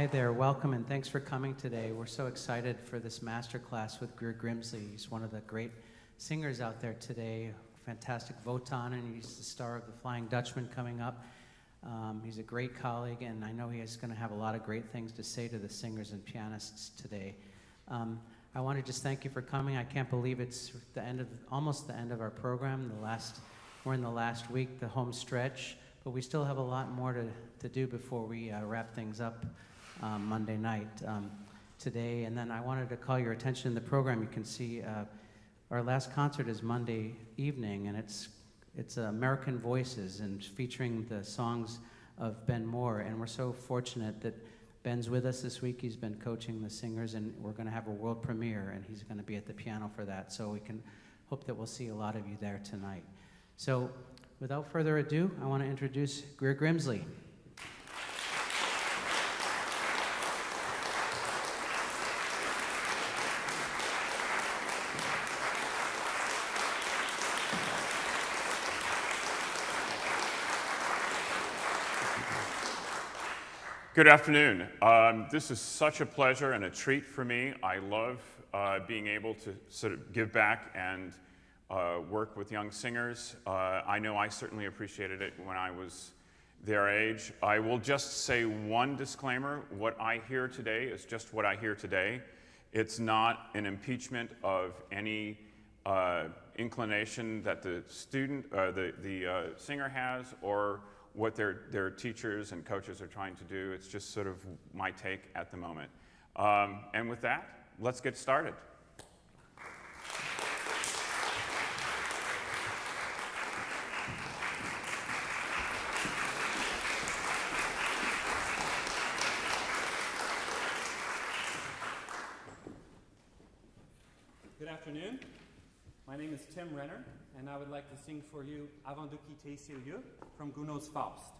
Hi there, welcome and thanks for coming today. We're so excited for this master class with Greer Grimsley. He's one of the great singers out there today. Fantastic Wotan, and he's the star of The Flying Dutchman coming up. Um, he's a great colleague, and I know he is going to have a lot of great things to say to the singers and pianists today. Um, I want to just thank you for coming. I can't believe it's the end of almost the end of our program. The last we're in the last week, the home stretch, but we still have a lot more to, to do before we uh, wrap things up um, Monday night um, today. And then I wanted to call your attention in the program. You can see uh, our last concert is Monday evening, and it's it's uh, American Voices and featuring the songs of Ben Moore. And we're so fortunate that Ben's with us this week. He's been coaching the singers, and we're going to have a world premiere, and he's going to be at the piano for that. So we can hope that we'll see a lot of you there tonight. So, without further ado, I want to introduce Greer Grimsley. Good afternoon. Um, this is such a pleasure and a treat for me. I love uh, being able to sort of give back and uh, work with young singers. Uh, I know I certainly appreciated it when I was their age. I will just say one disclaimer. What I hear today is just what I hear today. It's not an impeachment of any uh, inclination that the student, uh, the, the uh, singer has or what their, their teachers and coaches are trying to do. It's just sort of my take at the moment. Um, and with that, let's get started. Tim Renner, and I would like to sing for you Avant de quitter ces lieux from Gounod's Faust.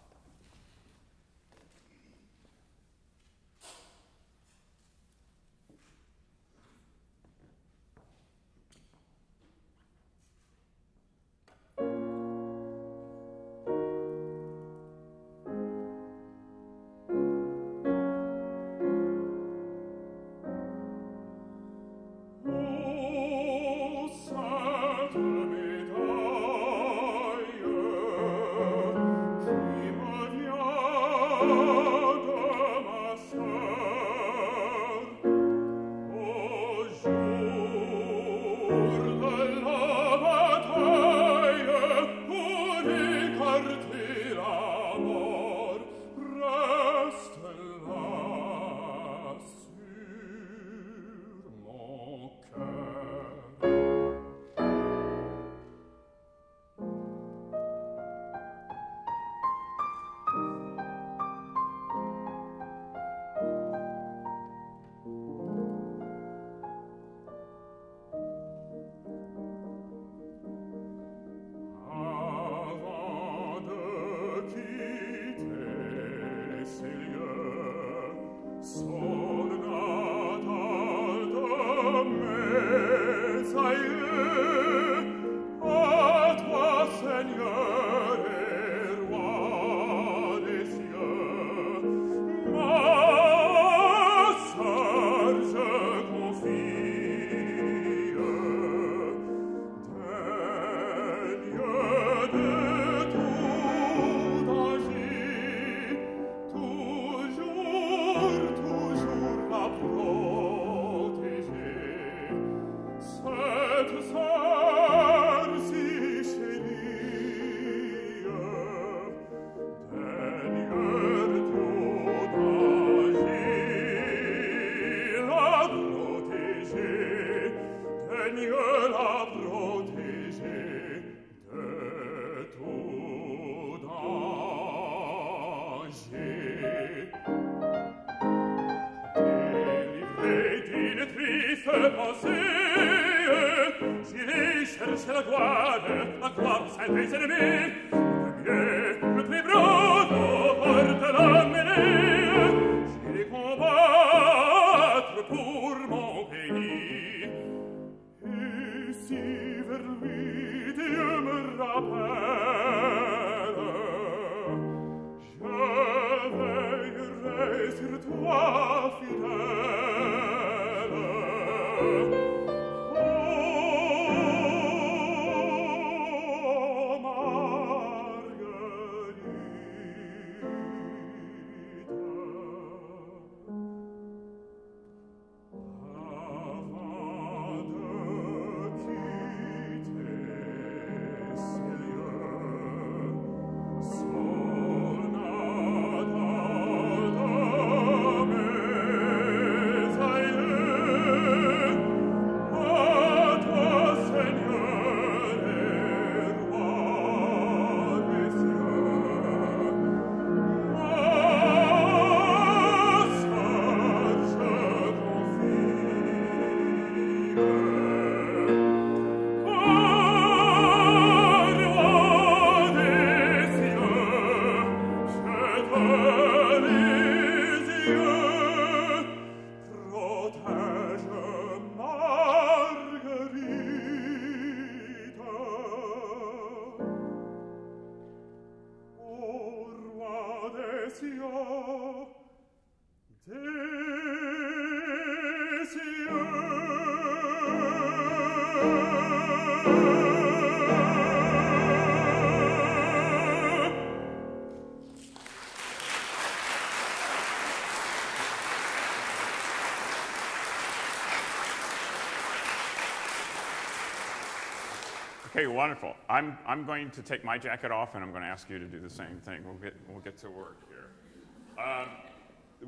Okay, wonderful. I'm, I'm going to take my jacket off and I'm going to ask you to do the same thing. We'll get, we'll get to work here. Um,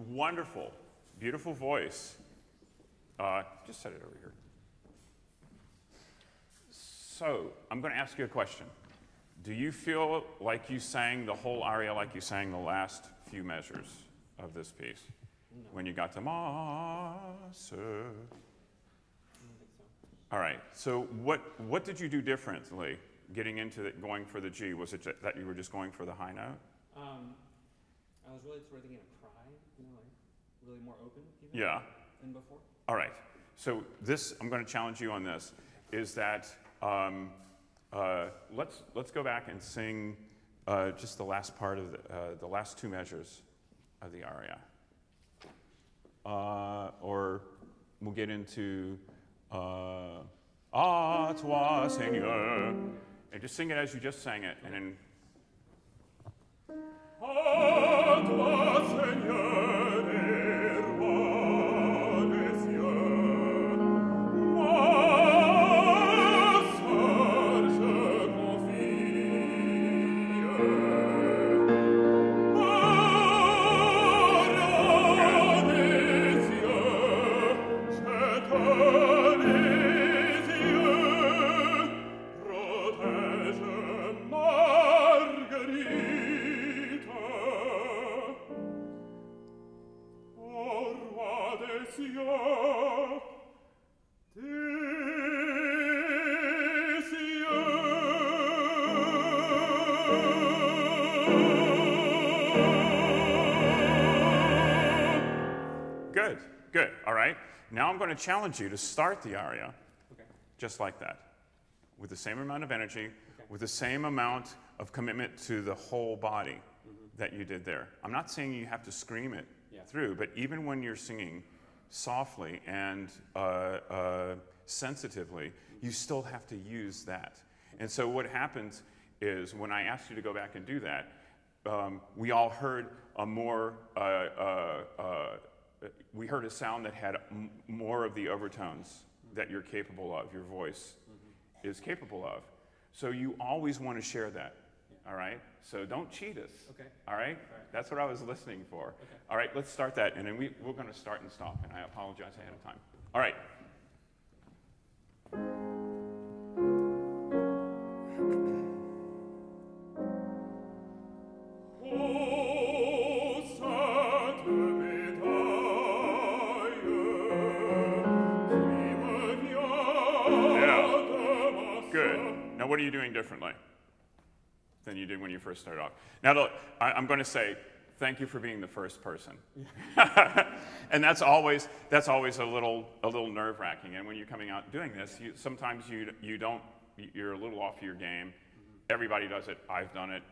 wonderful, beautiful voice. Uh, just set it over here. So, I'm going to ask you a question. Do you feel like you sang the whole aria like you sang the last few measures of this piece? When you got to Ma, Sir? All right. So what what did you do differently getting into it, going for the G? Was it that you were just going for the high note? Um, I was really sort of thinking of cry, you know, like really more open even Yeah. than before. All right. So this, I'm going to challenge you on this. Is that um, uh, let's let's go back and sing uh, just the last part of the, uh, the last two measures of the aria, uh, or we'll get into Ah, toi, Seigneur, and just sing it as you just sang it, and then. Ah, toi, to challenge you to start the aria Okay. just like that, with the same amount of energy, with the same amount of commitment to the whole body that you did there. I'm not saying you have to scream it Yeah. through, but even when you're singing softly and uh, uh, sensitively, you still have to use that. And so what happens is when I asked you to go back and do that, um, we all heard a more, uh, uh, uh, we heard a sound that had m- more of the overtones that you're capable of, your voice mm-hmm. is capable of. So you always want to share that, all right? So don't cheat us, Okay. all right? That's what I was listening for. All right, let's start that, and then we, we're going to start and stop, and I apologize ahead of time. All right. Differently than you did when you first started off? Now, look, I, I'm going to say thank you for being the first person, and that's always that's always a little a little nerve wracking. And when you're coming out doing this, you, sometimes you you don't you're a little off your game. Everybody does it. I've done it.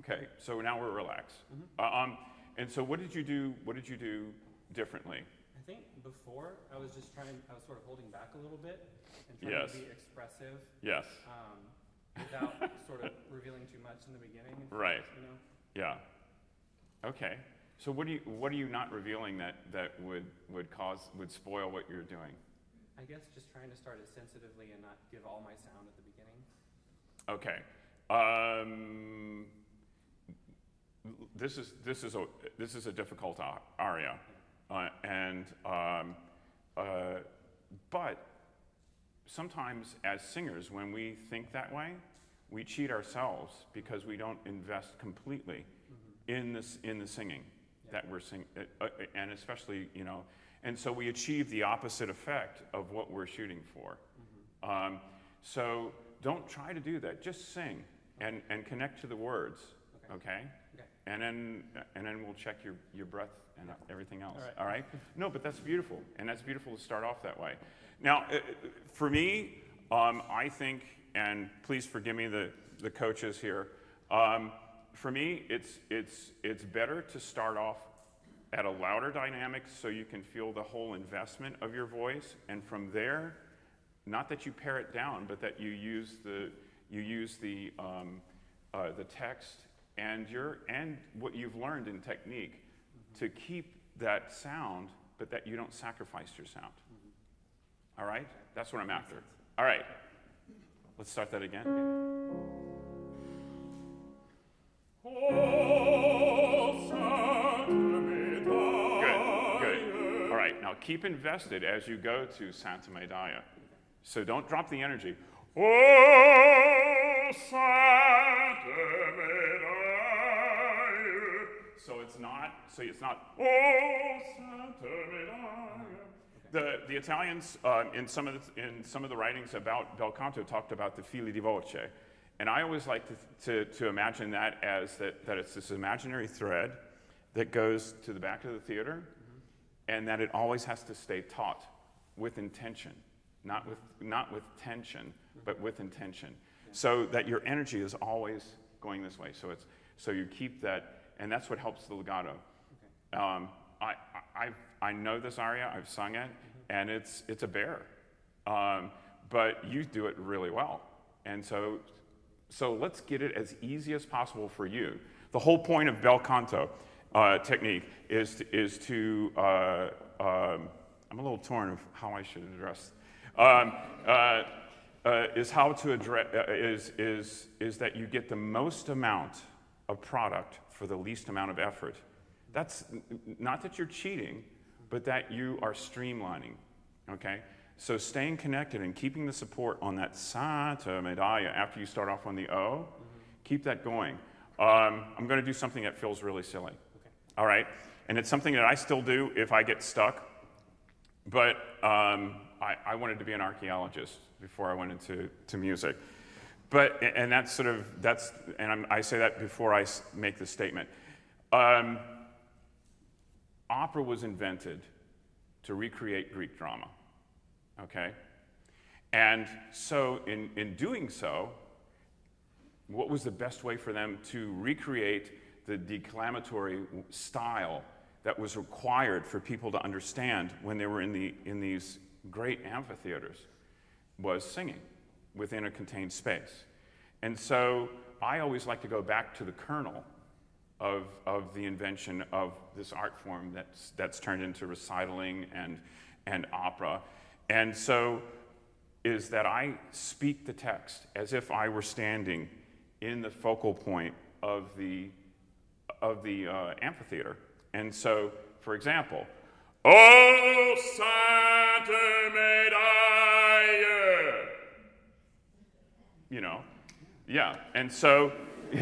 Okay, so now we're relaxed. Uh, um, and so, what did you do? What did you do differently? I think before I was just trying, I was sort of holding back a little bit and trying Yes. to be expressive Yes. um, without sort of revealing too much in the beginning. Right. You know. Yeah. Okay. So what do you what are you not revealing that that would would cause would spoil what you're doing? I guess just trying to start it sensitively and not give all my sound at the beginning. Okay. Um, this is this is a this is a difficult aria, uh, and um, uh, but sometimes as singers, when we think that way, we cheat ourselves because we don't invest completely in this in the singing that we're singing, uh, uh, and especially you know, and so we achieve the opposite effect of what we're shooting for. Um, so don't try to do that. Just sing and, and connect to the words, Okay. okay? Okay. And then and then we'll check your, your breath and everything else. All right. All right? No, but that's beautiful, and that's beautiful to start off that way. Now, uh, for me, um, I think, and please forgive me, the the coaches here. Um, for me, it's it's it's better to start off at a louder dynamic so you can feel the whole investment of your voice, and from there, not that you pare it down, but that you use the you use the um, uh, the text and your and what you've learned in technique to keep that sound, but that you don't sacrifice your sound. All right, that's what I'm after. All right, Let's start that again. Good, good. All right, now keep invested as you go to sainte médaille. So don't drop the energy. Oh, Santa. So it's not, so it's not, oh, sainte médaille. The, the Italians, uh, in, some of the, in some of the writings about bel canto, talked about the fili di voce. And I always like to, to, to imagine that as that, that it's this imaginary thread that goes to the back of the theater and that it always has to stay taut with intention, not with, not with tension, but with intention. So that your energy is always going this way. So, it's, so you keep that, and that's what helps the legato. Um, I, I, I know this aria, I've sung it, and it's, it's a bear. Um, but you do it really well. And so, so let's get it as easy as possible for you. The whole point of bel canto uh, technique is to, is to uh, um, I'm a little torn of how I should address, um, uh, uh is how to address, uh, is, is, is that you get the most amount of product for the least amount of effort. That's not that you're cheating, but that you are streamlining, okay? So staying connected and keeping the support on that sainte médaille after you start off on the O, mm -hmm. keep that going. Um, I'm going to do something that feels really silly. Okay. All right? And it's something that I still do if I get stuck. But um, I, I, wanted to be an archaeologist before I went into to music. But, and that's sort of, that's, and I'm, i say that before I make the statement. Um, opera was invented to recreate Greek drama, okay? And so, in, in doing so, what was the best way for them to recreate the declamatory style that was required for people to understand when they were in, the, in these great amphitheaters was singing within a contained space. And so I always like to go back to the kernel of, of the invention of this art form that's, that's turned into recitaling and, and opera. And so is that I speak the text as if I were standing in the focal point of the, of the uh, amphitheater. And so, for example, Oh, sainte médaille! You know, yeah. And so,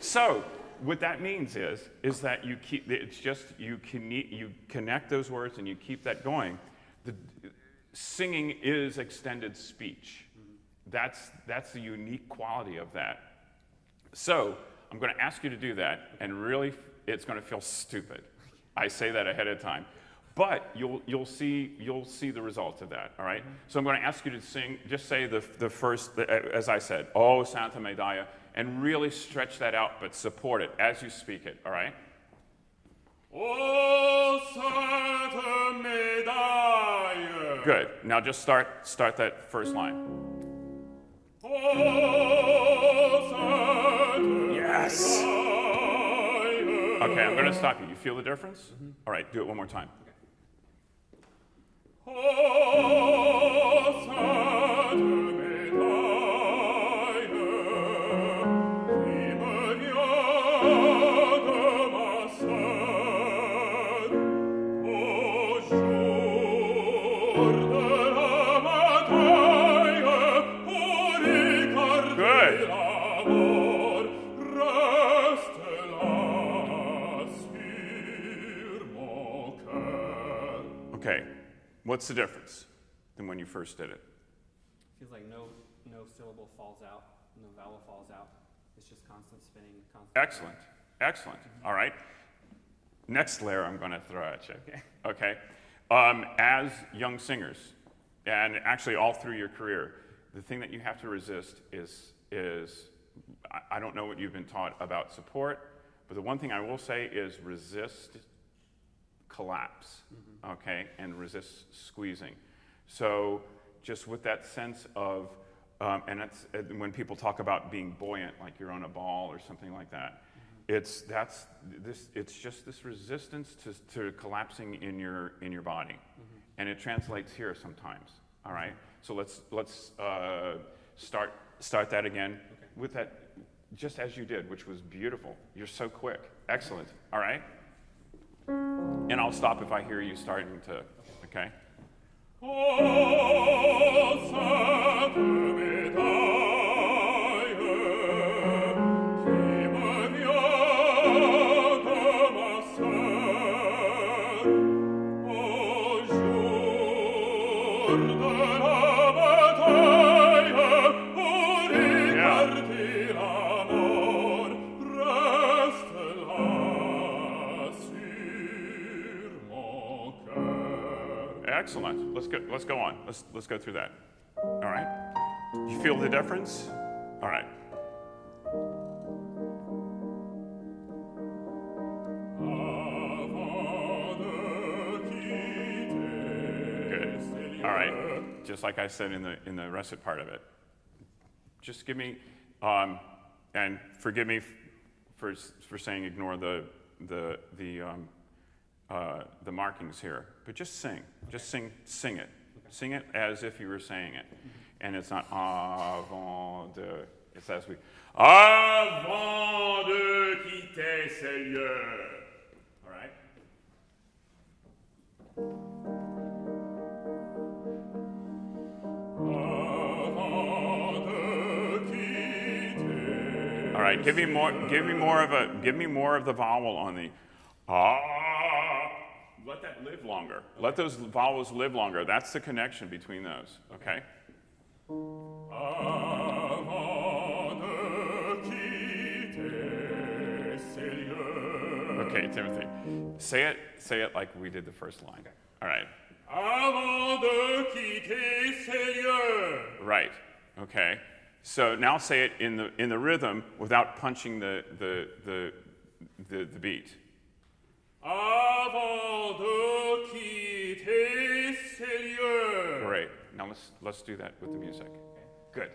So, what that means is, is that you keep, it's just, you, can, you connect those words and you keep that going. The, singing is extended speech. That's, that's the unique quality of that. So, I'm going to ask you to do that, and really, it's going to feel stupid. I say that ahead of time. But you'll, you'll, see, you'll see the results of that, all right? So I'm going to ask you to sing, just say the, the first, as I said, Oh, sainte médaille, and really stretch that out, but support it as you speak it, all right? Good. Now just start, start that first line. Yes. Okay, I'm going to stop you. You feel the difference? Mm -hmm. All right, do it one more time. Oh, What's the difference than when you first did it? Feels like no, no syllable falls out, no vowel falls out. It's just constant spinning. Constant Excellent. Excellent. All right. Next layer I'm going to throw at you. Okay. okay. Um, as young singers, and actually all through your career, the thing that you have to resist is, is I don't know what you've been taught about support, but the one thing I will say is resist collapse, mm-hmm. Okay, and resists squeezing. So just with that sense of, um, and that's when people talk about being buoyant, like you're on a ball or something like that. Mm-hmm. It's that's this. It's just this resistance to, to collapsing in your in your body, mm-hmm. and it translates here sometimes. All right. So let's, let's uh, start, start that again Okay. with that, just as you did, which was beautiful. You're so quick. Excellent. All right? And I'll stop if I hear you starting to, okay? Oh, Excellent. Let's go, let's go on. Let's, let's go through that. All right? You feel the difference? All right. Good. All right. Just like I said in the, in the recit part of it. Just give me, um, and forgive me for, for saying ignore the, the, the, um, uh, the markings here, but just sing. Just sing, sing it. Sing it as if you were saying it. And it's not avant de, it's as we, avant de quitter ces lieux. All right? All right, give me more. Give me more of a. Give me more of the vowel on the. Ah. Let that live longer. Let those vowels live longer. That's the connection between those. Okay. Okay, Timothy. Say it. Say it like we did the first line. All right. Avant de quitter ces. Right. Okay. So now say it in the in the rhythm without punching the the the the, the beat. De quitter ces lieux. Great. Now let's let's do that with the music. Good.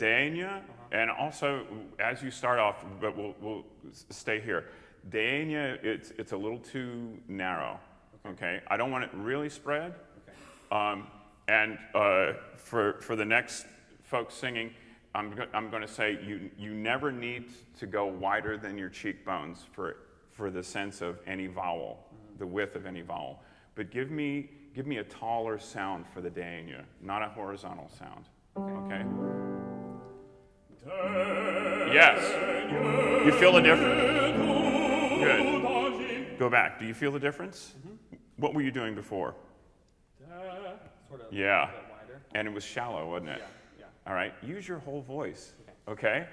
Dania and also as you start off, but we'll we'll stay here. Dania, it's it's a little too narrow. Okay. I don't want it really spread. Um, and uh, for for the next folks singing, I'm go- I'm going to say you you never need to go wider than your cheekbones for for the sense of any vowel, the width of any vowel. But give me give me a taller sound for the dania, not a horizontal sound. Okay. Yes. You feel the difference? Good. Go back. Do you feel the difference? Mm-hmm. What were you doing before? Sort of Yeah. a wider. And it was shallow, wasn't it? Yeah, yeah. All right. Use your whole voice. Okay?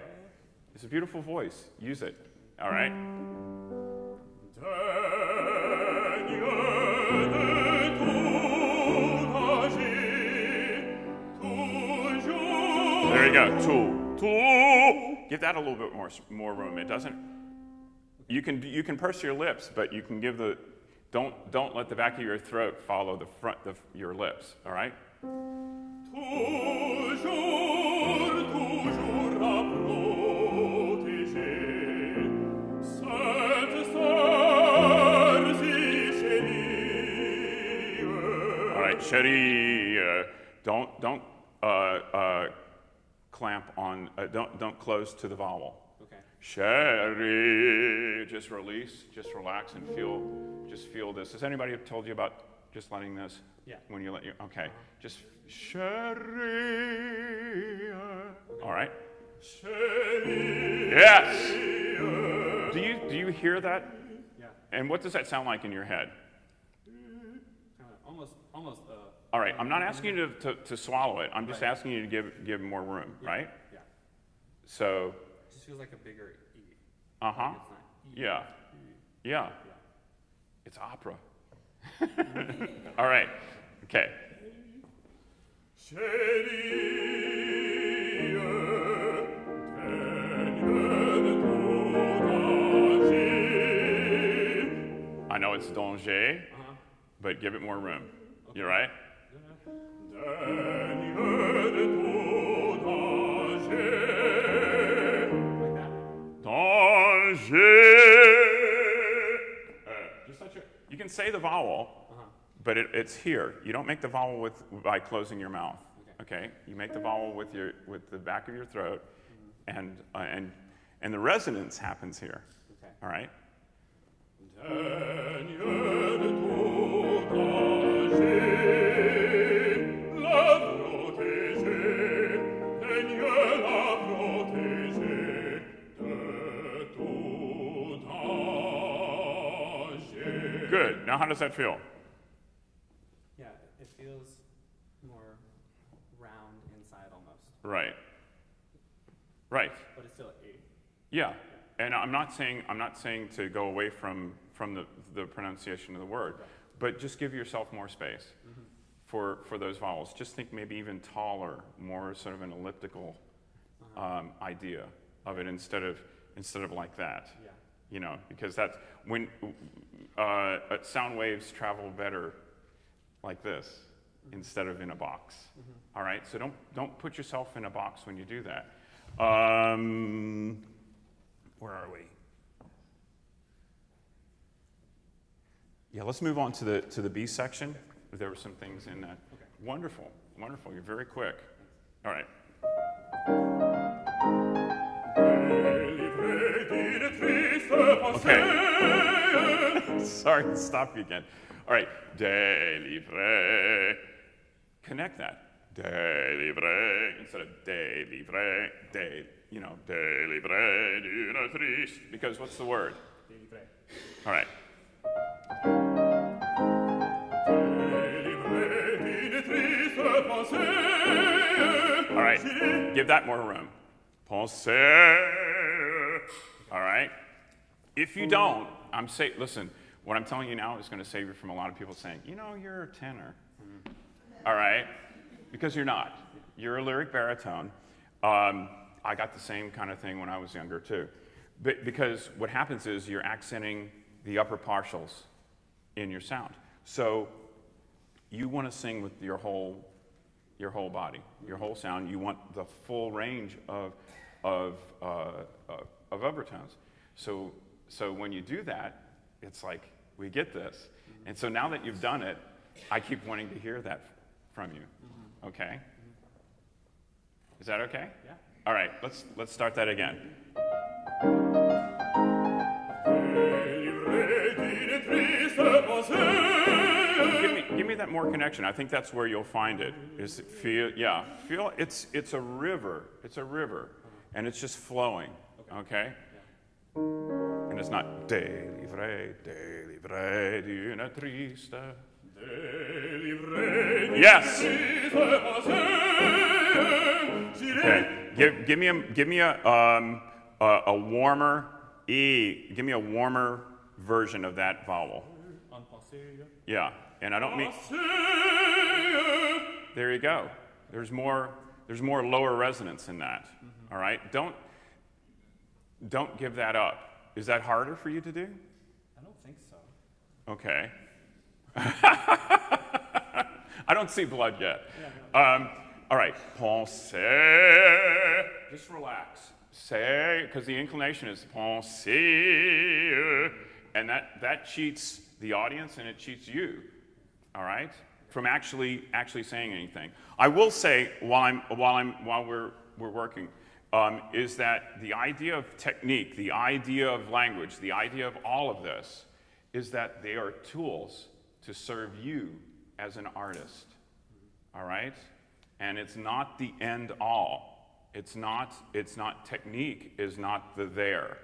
It's a beautiful voice. Use it. All right? There you go. Tool. Give that a little bit more more room. It doesn't. You can you can purse your lips, but you can give the. Don't don't let the back of your throat follow the front of your lips. All right. All right, Sherry. Uh, don't don't uh, uh, clamp on. Uh, don't don't close to the vowel. Okay. Sherry. Just release. Just relax and feel. Just feel this. Has anybody told you about just letting this? Yeah. When you let you. Okay. Just Sherry. All right. Chérie. Yes. Do you do you hear that? Yeah. And what does that sound like in your head? Almost, almost. Uh, All right. I'm not asking you to, to, to swallow it. I'm just asking you to give give more room. Right. yeah. So. It just feels like a bigger E. Uh huh. It's not E. Yeah. Yeah. Yeah. It's opera. All right. Okay. I know it's danger, but give it more room. You all right? You can say the vowel, but it, it's here. You don't make the vowel with by closing your mouth. Okay. You make the vowel with your with the back of your throat, and uh, and and the resonance happens here. Okay. All right. Now, how does that feel? Yeah, it feels more round inside almost, Right. Right. but it's still a. Yeah, and I'm not saying I'm not saying to go away from from the, the pronunciation of the word, but just give yourself more space for for those vowels. Just think maybe even taller, more sort of an elliptical um, idea of it instead of instead of like that. Yeah. You know, because that's when uh, uh, sound waves travel better like this instead of in a box. All right, so don't don't put yourself in a box when you do that. Um, where are we? Yeah, let's move on to the to the B section. There were some things in that. Okay. Wonderful, wonderful. You're very quick. All right. Okay. Sorry to stop you again. All right. Délivrer. Connect that. Délivrer instead of délivrer. De, you know, délivrer d'une triste. Because what's the word? All right. All right. Give that more room. Penser. All right. If you don't, I'm say, listen, what I'm telling you now is going to save you from a lot of people saying, you know, you're a tenor. All right? Because you're not. You're a lyric baritone. Um, I got the same kind of thing when I was younger, too. But because what happens is you're accenting the upper partials in your sound. So you want to sing with your whole your whole body, your whole sound. You want the full range of of uh, of, of overtones. So so when you do that, it's like we get this. And so now that you've done it, I keep wanting to hear that from you. Mm-hmm. Okay? Mm-hmm. Is that okay? Yeah. All right. Let's let's start that again. Give me, give me that more connection. I think that's where you'll find it. Is it feel? Yeah, feel. It's it's a river. It's a river, uh-huh. and it's just flowing. Okay. And it's not délivrer, délivrer d'une triste. Yes. Okay. Give, give me a give me a um, a, a warmer e. Give me a warmer version of that vowel. Yeah, and I don't mean. There you go. There's more. There's more lower resonance in that. all right. Don't. Don't give that up. Is that harder for you to do? I don't think so. Okay. I don't see blood yet. Um, all right. Penser. Just relax. Say, because the inclination is penser. And that, that cheats the audience and it cheats you. All right? From actually actually saying anything. I will say while I'm while I'm while we're we're working, um, is that the idea of technique, the idea of language, the idea of all of this, is that they are tools to serve you as an artist. All right? And it's not the end all. It's not, it's not, technique is not the there.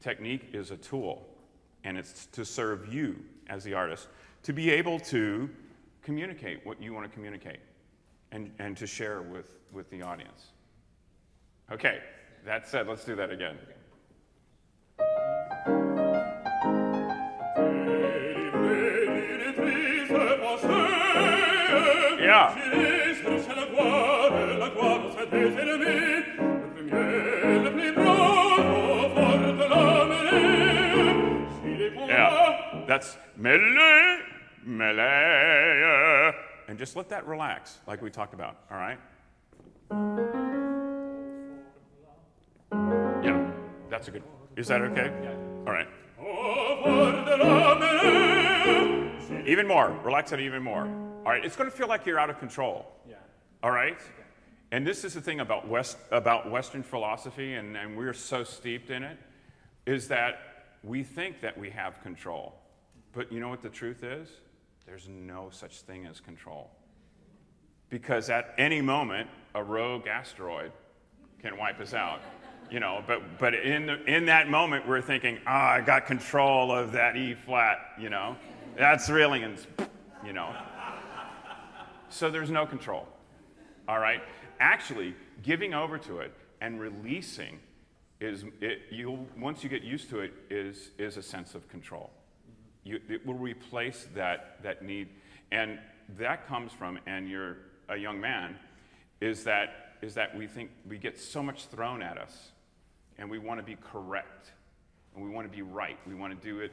Technique is a tool, and it's to serve you as the artist, to be able to communicate what you want to communicate and, and to share with, with the audience. Okay, that said, let's do that again. Yeah. Yeah. That's melee, melee. And just let that relax, like we talked about, all right? That's a good. Is that okay? All right. porte la mêlée. Even more. Relax it even more. All right. It's going to feel like you're out of control. Yeah. All right? And this is the thing about, West, about Western philosophy, and, and we're so steeped in it, is that we think that we have control. But you know what the truth is? There's no such thing as control. Because at any moment, a rogue asteroid can wipe us out. You know, but, but in, the, in that moment, we're thinking, ah, I got control of that E flat, you know? That's really, you know. So there's no control. All right? Actually, giving over to it and releasing is, it, you once you get used to it, is, is a sense of control. You, it will replace that, that need. And that comes from, and you're a young man, is that, is that we think we get so much thrown at us and we want to be correct and we want to be right. We want to do it,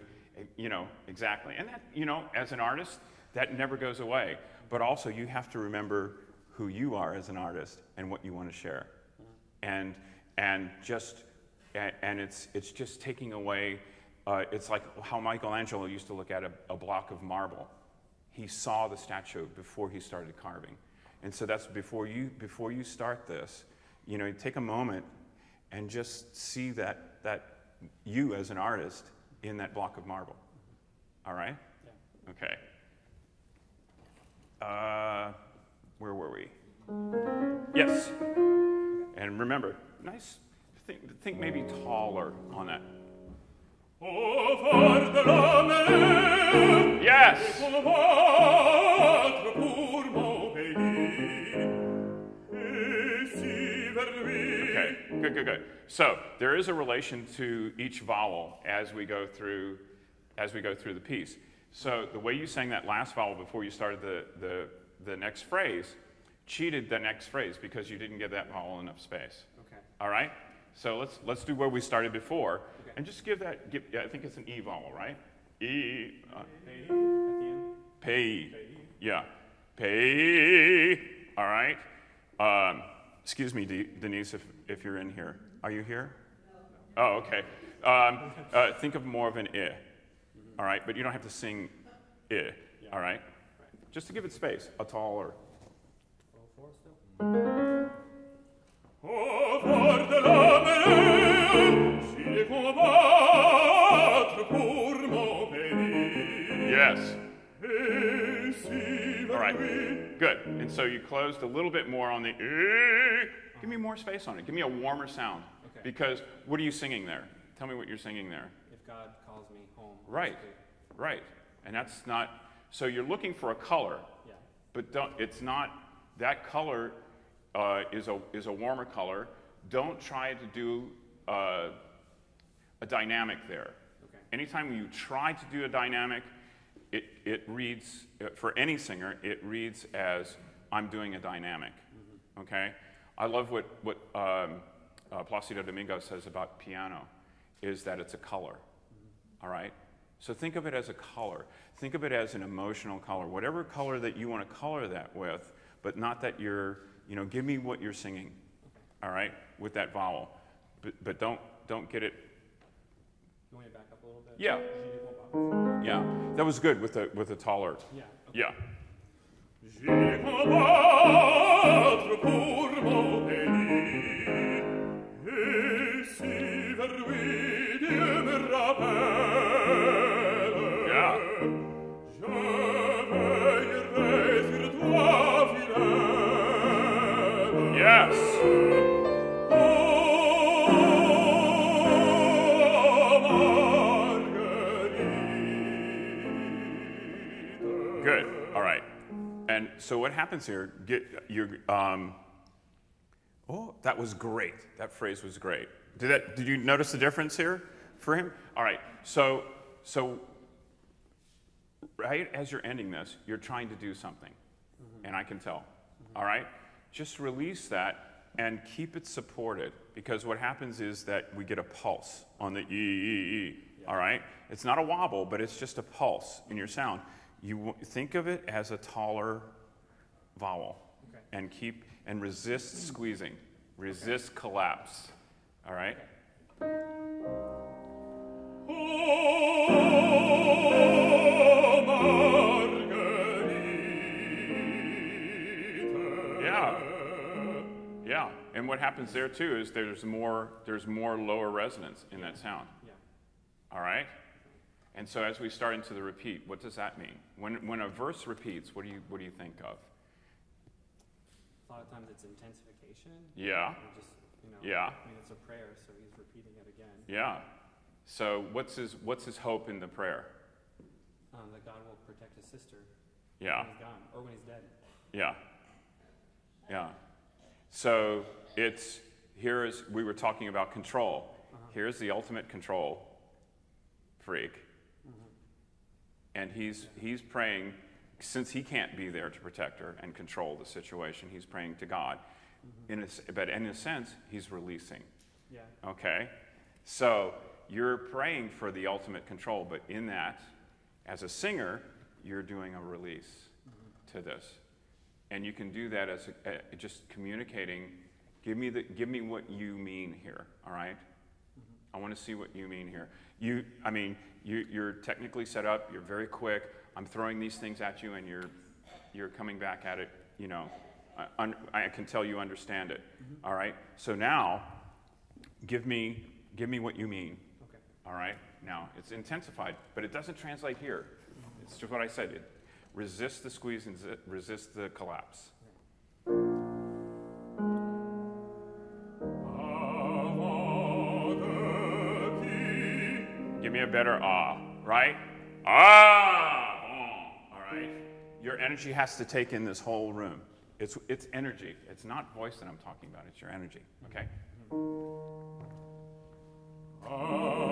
you know, exactly. And that, you know, as an artist, that never goes away. But also, you have to remember who you are as an artist and what you want to share. And, and just, and, it's, it's just taking away, uh, it's like how Michelangelo used to look at a, a block of marble. He saw the statue before he started carving. And so that's before you, before you start this, you know, take a moment and just see that, that you as an artist in that block of marble. All right? Okay. Uh, where were we? Yes. And remember, nice, think, think maybe taller on that. Au fort de la mêlée. Yes. Good, good, good. So there is a relation to each vowel as we go through, as we go through the piece. So the way you sang that last vowel before you started the, the, the next phrase cheated the next phrase because you didn't give that vowel enough space. Okay. All right? So let's, let's do where we started before Okay. and just give that, give, yeah, I think it's an E vowel, right? E, uh, Pay at the end. pay. Yeah. Pay. All right? Um, excuse me, De- Denise, if, if you're in here. Are you here? No. Oh, okay. Um, uh, think of more of an I. All right? But you don't have to sing I. All right? Just to give it space, a taller. Roll four still. Au fort de la mêlée. S'il est combattre pour mon pays. Yes. Et si vers All right. Good. And so you closed a little bit more on the I. Give me more space on it. Give me a warmer sound. Okay. Because what are you singing there? Tell me what you're singing there. If God calls me home. Right, right. And that's not, so you're looking for a color, Yeah. but don't, it's not, that color uh, is, a, is a warmer color. Don't try to do uh, a dynamic there. Okay. Anytime you try to do a dynamic, it, reads, for any singer, it reads as I'm doing a dynamic. Okay? I love what, what um, uh, Placido Domingo says about piano, is that it's a color. All right? So think of it as a color. Think of it as an emotional color. Whatever color that you want to color that with, but not that you're, you know, give me what you're singing. All right? With that vowel. But, but don't, don't get it. You want me to back up a little bit? Yeah. J'ai des compas. Yeah. That was good with the, with the taller. Yeah. Okay. Yeah. So what happens here? Get your. Um, oh, that was great. That phrase was great. Did that? Did you notice the difference here for him? All right. So so right as you're ending this, you're trying to do something, and I can tell. All right? Just release that and keep it supported because what happens is that we get a pulse on the e, e, e. All right? It's not a wobble, but it's just a pulse in your sound. You think of it as a taller vowel Okay. and keep and resist mm. squeezing, resist collapse. All right? Yeah. Yeah. And what happens there too is there's more there's more lower resonance in that sound. Yeah. All right? And so as we start into the repeat, what does that mean? When when a verse repeats, what do you what do you think of? A lot of times it's intensification. Yeah. Just, you know. Yeah. I mean, it's a prayer, so he's repeating it again. Yeah. So what's his what's his hope in the prayer? Um, that God will protect his sister Yeah. when he's gone or when he's dead. Yeah. Yeah. So it's here is we were talking about control. Here's the ultimate control freak. And he's he's praying since he can't be there to protect her and control the situation, he's praying to God. Mm-hmm. In a, but in a sense, he's releasing. Yeah. Okay? So you're praying for the ultimate control, but in that, as a singer, you're doing a release mm-hmm. to this. And you can do that as a, a- just communicating, give me, the, give me what you mean here, all right? Mm-hmm. I want to see what you mean here. You, I mean, you, you're technically set up, you're very quick. I'm throwing these things at you, and you're, you're coming back at it, you know. I, un- I can tell you understand it, all right? So now, give me, give me what you mean, Okay. all right? Now, it's intensified, but it doesn't translate here. It's just what I said. It, resist the squeeze and zi- resist the collapse. Give me a better ah, right? Ah! Right? Your energy has to take in this whole room. It's, it's energy. It's not voice that I'm talking about, it's your energy, okay? Yes!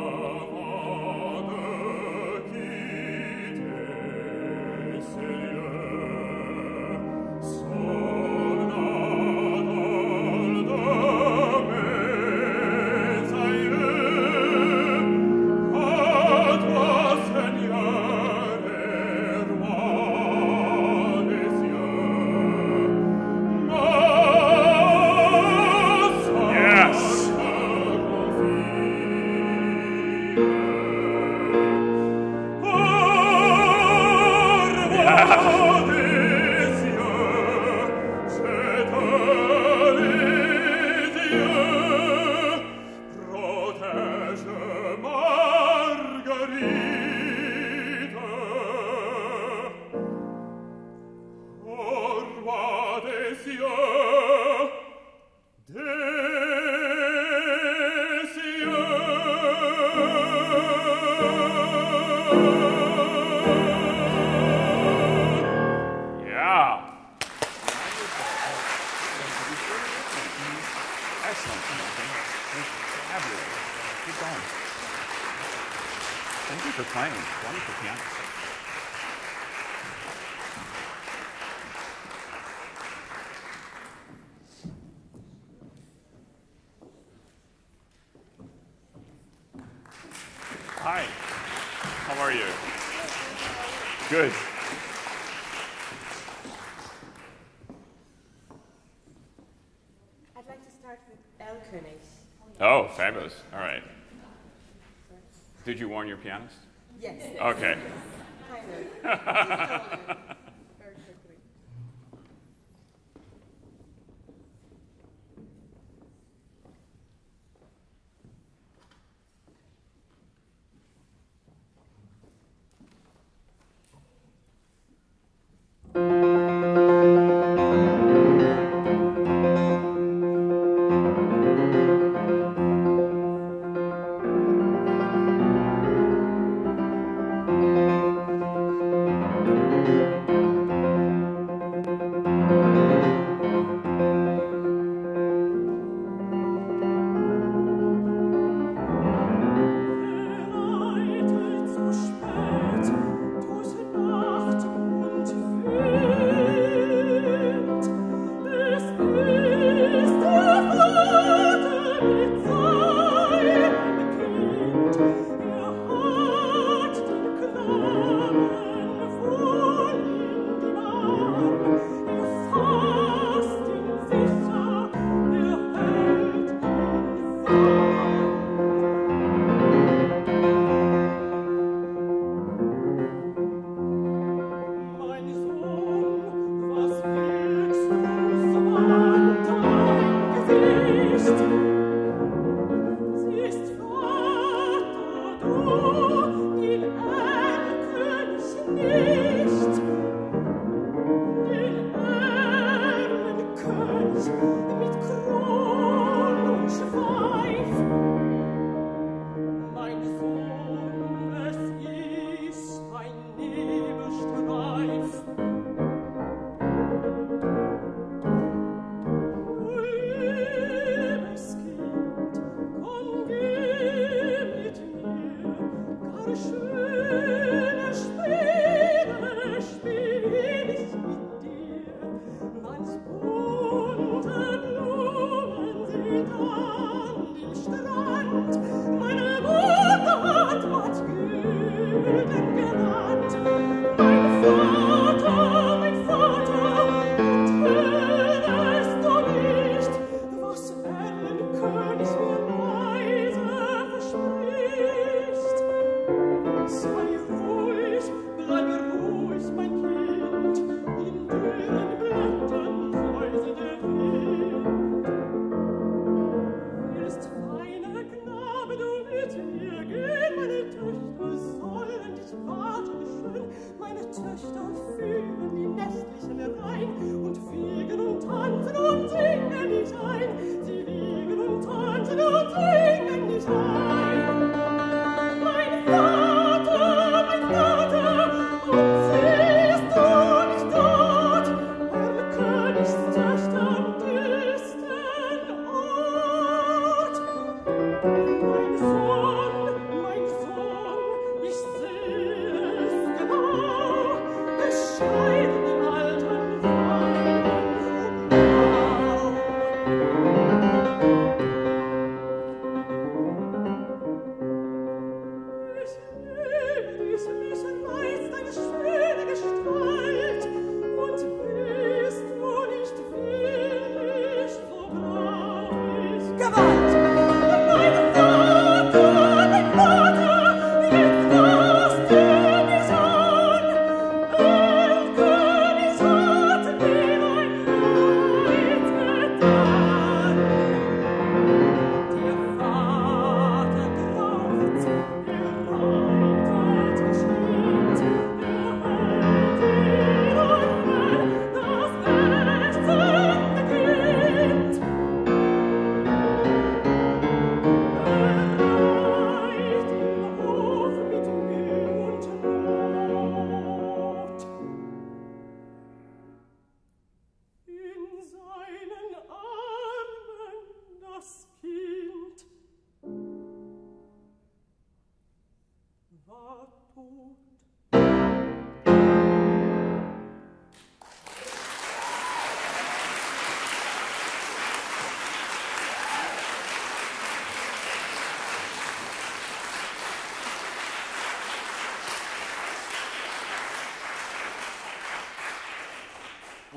You warn your pianist? Yes, Okay. kind of.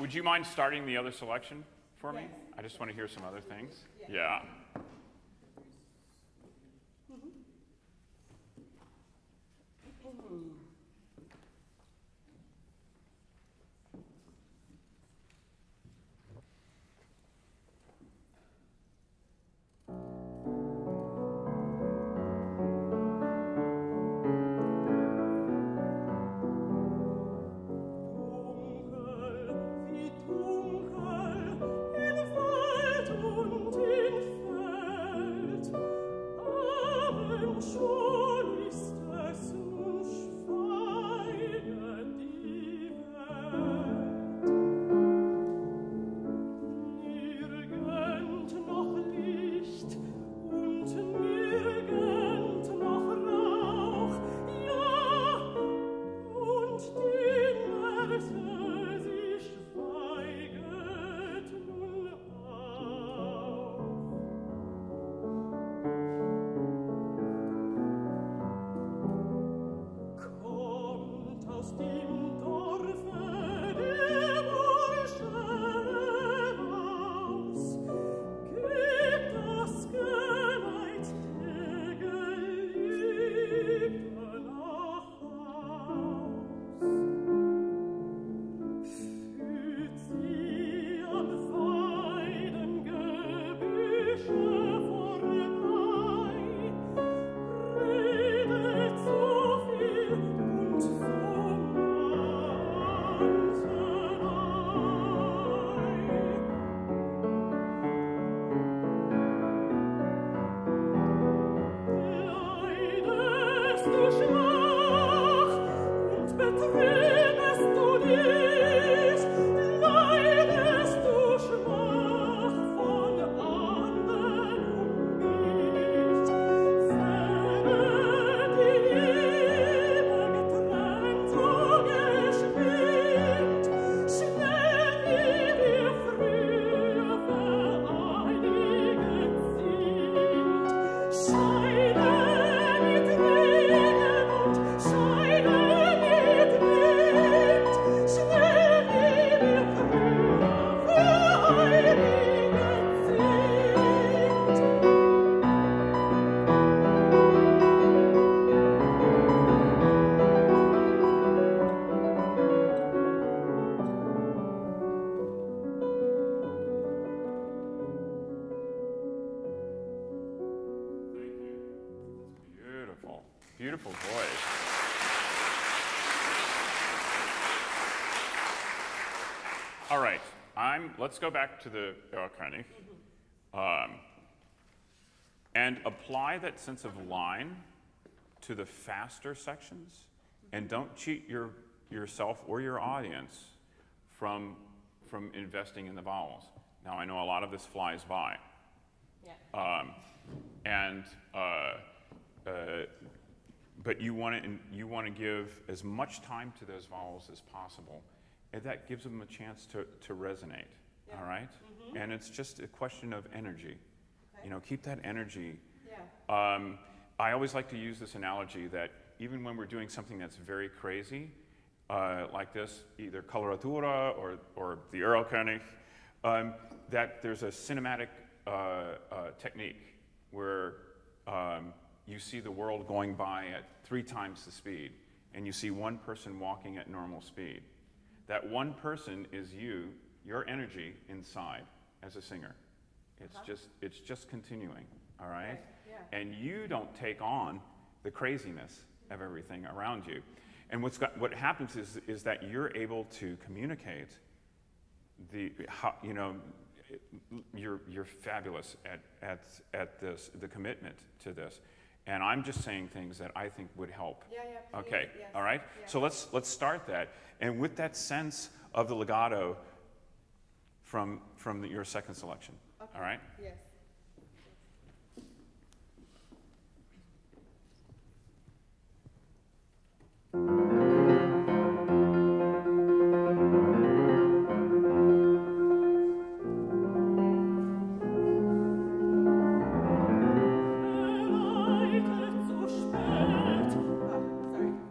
Would you mind starting the other selection for me? Yes. I just want to hear some other things. Yeah. Let's go back to the Erlkönig um, and apply that sense of line to the faster sections and don't cheat your, yourself or your audience from, from investing in the vowels. Now, I know a lot of this flies by. Yeah. Um, and uh, uh, but you want to you want to give as much time to those vowels as possible, and that gives them a chance to, to resonate. Yeah. All right? and it's just a question of energy. Okay. You know, keep that energy. Yeah. Um, I always like to use this analogy that even when we're doing something that's very crazy, uh, like this, either coloratura or, or the Erlkönig, um, that there's a cinematic uh, uh, technique where um, you see the world going by at three times the speed, and you see one person walking at normal speed. That one person is you, your energy inside as a singer. It's Uh-huh. just it's just continuing, all right? Right, yeah. And you don't take on the craziness of everything around you. And what's got, what happens is, is that you're able to communicate the, how, you know, you're, you're fabulous at, at, at this, the commitment to this. And I'm just saying things that I think would help. Yeah, yeah, please, Okay, yes, all right? yeah. So let's, let's start that. And with that sense of the legato from, from the, your second selection, Okay. all right? Yes.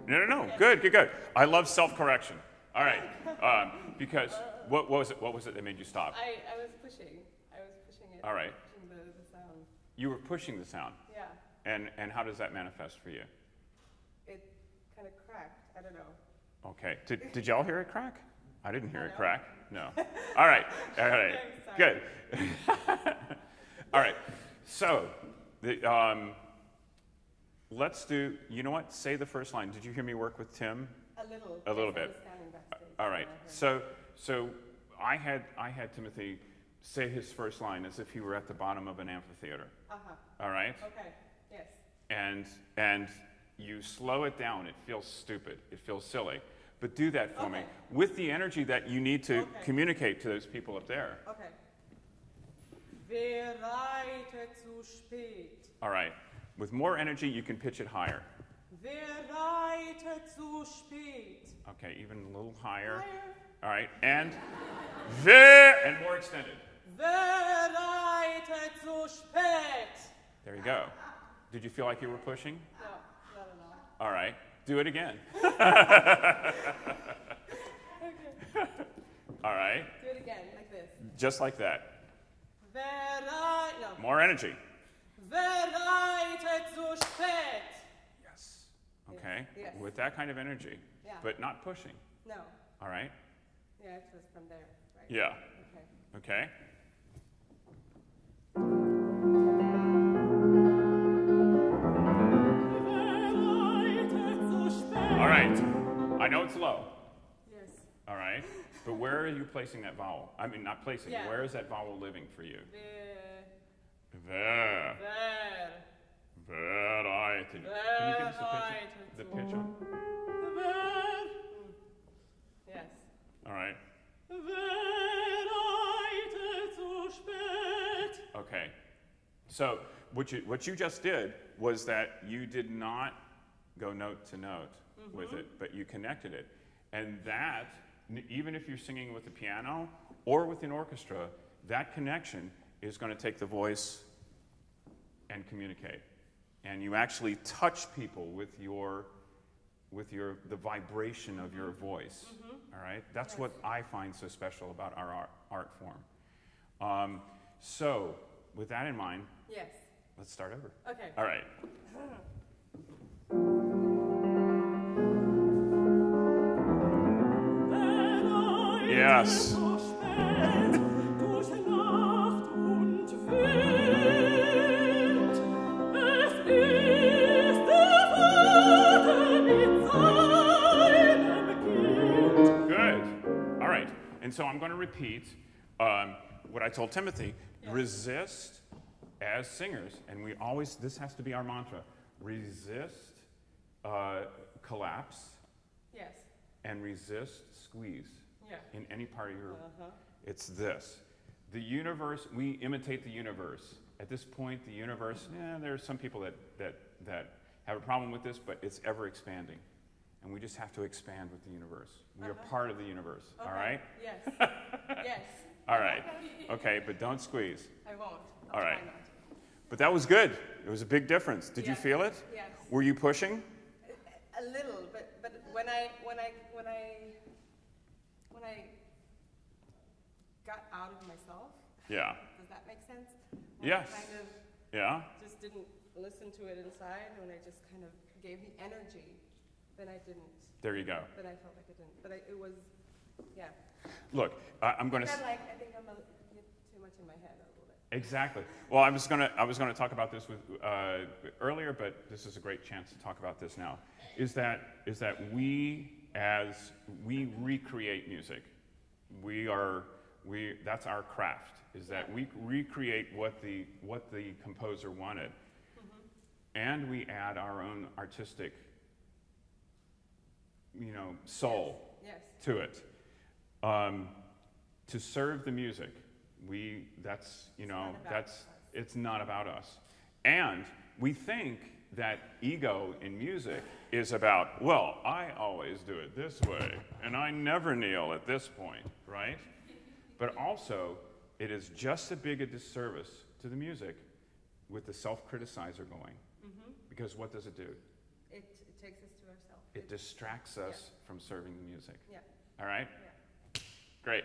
No, no, no. Good, good, good. I love self-correction. All right, um, because what, what was it? What was it that made you stop? I, I was pushing. I was pushing it. All right. Pushing the, the sound. You were pushing the sound, Yeah. and and how does that manifest for you? It kind of cracked. I don't know. Okay. Did, did y'all hear it crack? I didn't hear it No. crack. No. All right. All right. Good. All right. So, the, um, let's do. You know what? Say the first line. Did you hear me work with Tim? A little. A little bit. was standing backstage, All right. So, so I had I had Timothy say his first line as if he were at the bottom of an amphitheater. Uh-huh. All right. Okay. Yes. And and you slow it down. It feels stupid. It feels silly. But do that for me with the energy that you need to Okay. communicate to those people up there. Okay. Wer zu spät? All right. With more energy, you can pitch it higher. Wer zu spät? Okay, even a little higher. Higher. All right. And there and more extended. Wer reitet zu spät? There you go. Did you feel like you were pushing? No, not at all. All right. Do it again. All right. Do it again, like this. Just like that. Wer no. More energy. Wer reitet spät? Yes. Okay. Yes. With that kind of energy, Yeah. but not pushing. No. All right. Yeah, it was from there, right? Yeah. Okay. Okay. All right. I know it's low. Yes. All right. But where are you placing that vowel? I mean, not placing. Yeah. Where is that vowel living for you? Wer, There. wer, Variety. Can you give us the pitch? The pitch on? All right. Okay. So what you what you just did was that you did not go note to note with mm-hmm. it, but you connected it, and that even if you're singing with the piano or with an orchestra, that connection is going to take the voice and communicate, and you actually touch people with your with your the vibration of your mm-hmm. voice. Mm-hmm. All right, that's what I find so special about our art, art form. Um, so, with that in mind, Yes. let's start over. Okay. All right. Yes. So I'm going to repeat um, what I told Timothy resist as singers, and we always, this has to be our mantra resist uh, collapse Yes. and resist squeeze Yeah. in any part of your. Uh-huh. It's this. The universe, we imitate the universe. At this point, the universe, yeah, there are some people that, that, that have a problem with this, but it's ever expanding. And we just have to expand with the universe. We are Uh-huh. part of the universe, all Okay. right? Yes. yes. All right. Okay, but don't squeeze. I won't. I'll All try not. But that was good. It was a big difference. Did you feel it? Yes. Were you pushing? A little, but but when I when I when I when I got out of myself, Yeah. does that make sense? When Yes. I kind of Yeah? just didn't listen to it inside, when I just kind of gave the energy, then I didn't. There you go. But I felt like I didn't. But I, it was, yeah. Look, I I'm going to. Like I think I'm a too much in my head a little bit. Exactly. Well, I was gonna I was gonna talk about this with uh, earlier, but this is a great chance to talk about this now. Is that is that we as we recreate music, we are we that's our craft. Is that we recreate what the what the composer wanted, and we add our own artistic, you know, soul Yes. to it um, to serve the music we that's you know that's us. it's not about us and we think that ego in music is about well i always do it this way and i never kneel at this point right but also it is just as big a disservice to the music with the self-criticizer going Mm-hmm. because what does it do It, it takes us to ourselves. It distracts us from serving the music Yeah. all right Yeah. great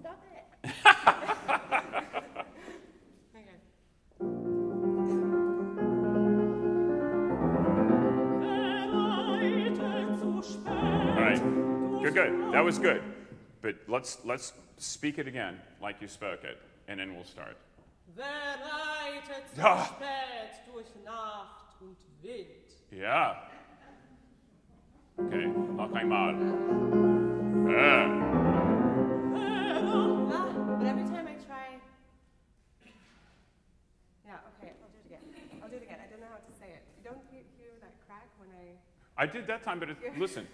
Stop it. okay. All right. Good, good. That was good. But let's let's speak it again like you spoke it, and then we'll start. Wer reitet so spät durch Nacht und Wind? Yeah. Okay. Noch einmal. Yeah. Ah, but every time I try. Yeah, okay, I'll do it again. I'll do it again. I don't know how to say it. You don't hear, hear that crack when I. I did that time, but it, listen,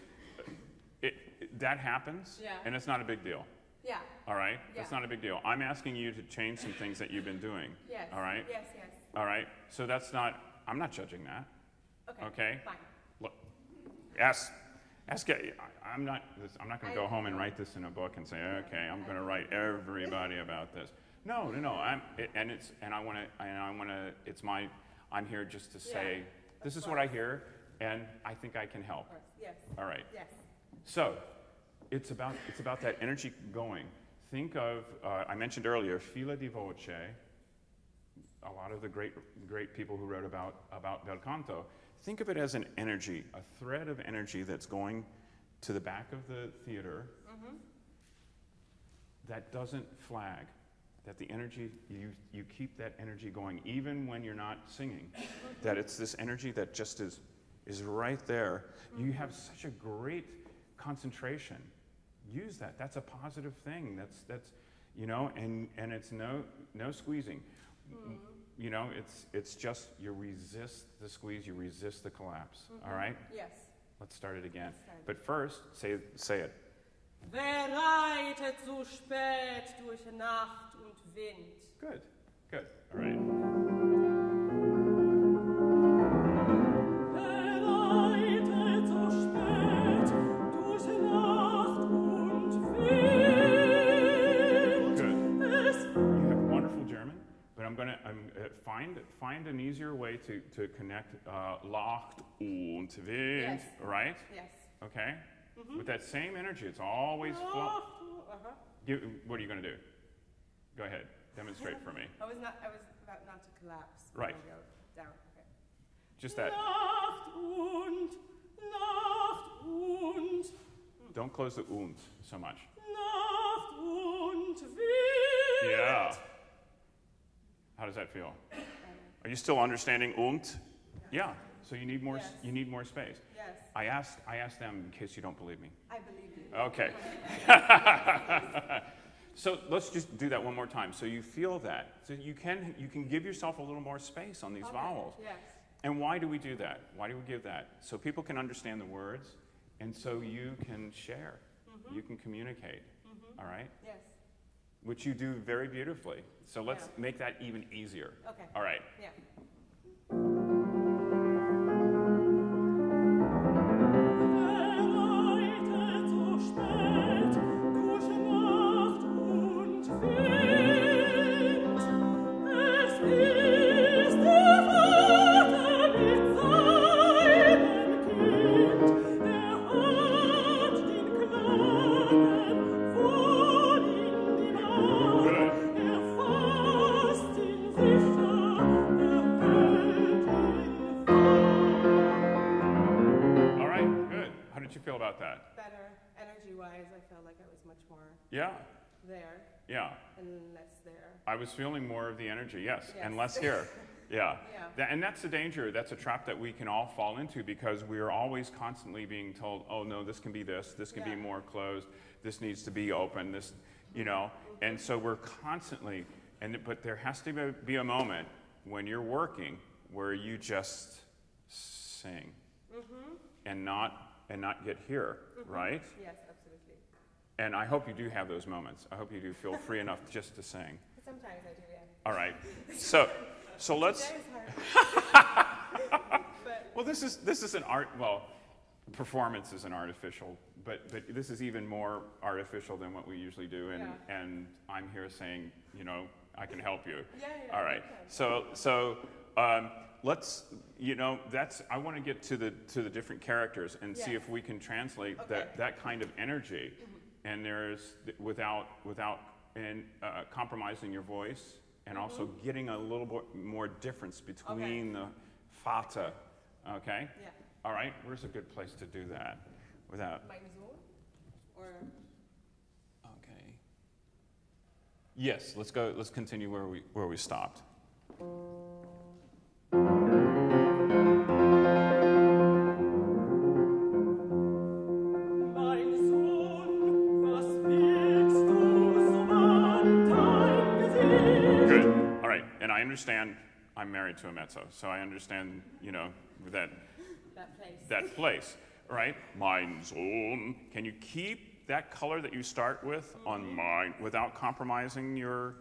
it, it- that happens, Yeah. and it's not a big deal. Yeah, All right. It's Yeah. not a big deal. I'm asking you to change some things that you've been doing. yes. All right. Yes, yes. All right. So that's not. I'm not judging that. Okay. Okay. Fine. Ask, ask. I'm not. I'm not going to go home and write this in a book and say, okay, I'm going to write everybody about this. No, no, no. I'm. It, and it's. And I want to. And I want to. It's my. I'm here just to say, Yeah, this is what I hear, and I think I can help. Yes. All right. Yes. So, it's about it's about that energy going. Think of uh, I mentioned earlier, filo di voce. A lot of the great great people who wrote about about bel canto. Think of it as an energy, a thread of energy that's going to the back of the theater. Mm-hmm. That doesn't flag. That the energy you you keep that energy going even when you're not singing. Mm-hmm. that it's this energy that just is is right there. You mm-hmm. have such a great concentration. Use that. That's a positive thing. That's that's you know, and and it's no no squeezing. You know, it's it's just you resist the squeeze, you resist the collapse. All mm-hmm. right? Yes. Let's start it again. Start. But first, say say it. Wer reitet so spät durch Nacht und Wind? Good. Good. All right. Find find an easier way to to connect uh, Lacht und Wind, Yes. right? Yes. Okay. With that same energy, it's always flow. Uh-huh. What are you gonna do? Go ahead. Demonstrate for me. I was not. I was about not to collapse. Right. Go down. Okay. Just that. Nacht und Nacht und Don't close the und so much. Nacht und Wind. Yeah. How does that feel? Are you still understanding und? Yeah. So you need more. Yes. You need more space. Yes, I asked. I asked them in case you don't believe me. I believe you. Okay. so let's just do that one more time. So you feel that. So you can you can give yourself a little more space on these Okay, vowels. Yes, And why do we do that? Why do we give that? So people can understand the words, and so you can share. Mm-hmm. You can communicate. All right, yes, which you do very beautifully. So let's Yeah. make that even easier. okay, All right. yeah. Yeah. there Yeah. and less there. I was feeling more of the energy, yes, and less here. Yeah. Yeah. And that's the danger. That's a trap that we can all fall into because we're always constantly being told, oh, no, this can be this, this can be more closed, this needs to be open, this, you mm-hmm. know. Mm-hmm. And so we're constantly, and, but there has to be- a moment when you're working where you just sing Mm-hmm. and not and not get here, mm-hmm. right? Yes. And I hope you do have those moments. I hope you do feel free enough just to sing. Sometimes I do, yeah. All right. So, so let's. Well, this is this is an art. Well, performance is an artificial, but but this is even more artificial than what we usually do. And Yeah. and I'm here saying, you know, I can help you. Yeah, yeah, All right. So so. Um, let's, you know, that's. I want to get to the to the different characters and see if we can translate Okay. That that kind of energy, and there's without without and uh, compromising your voice, and also Mm-hmm. getting a little bit more difference between the fata, okay? yeah, All right, where's a good place to do that without? or, Okay. Yes, let's go. Let's continue where we where we stopped. I'm married to a mezzo, so I understand. You know that that place. that place, right? Mein Sohn. Can you keep that color that you start with on mine without compromising your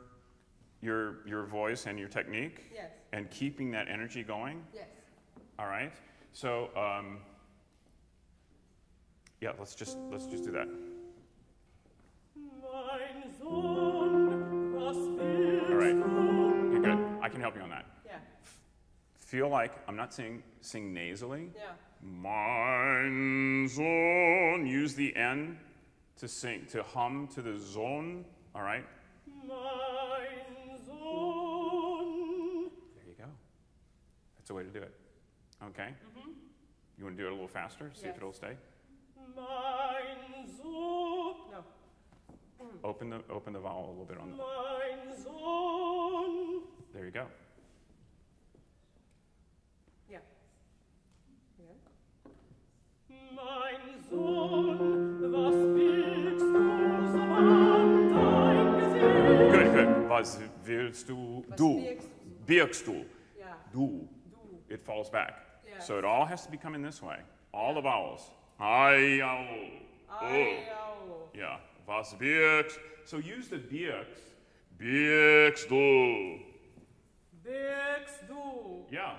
your your voice and your technique, Yes, and keeping that energy going? yes. All right. So um, yeah, let's just let's just do that. Mein Sohn, All right. Okay, good. I can help you on that. Feel like I'm not saying sing nasally. yeah, Mein Sohn. Use the N to sing to hum to the zone. All right. Mein Sohn, There you go. That's a way to do it. Okay. Mhm. You want to do it a little faster? See if it'll stay. mein Sohn, no, Open the open the vowel a little bit on the. mein Sohn. There you go. was willst du? Was du. Birgst du. Birgst du. Yeah. du. Du. It falls back. Yes. So it all has to be coming this way. All the vowels. I, au. Oh. Yeah. Was birgst. So use the birgst. Birgst du. Birgst du. Yeah.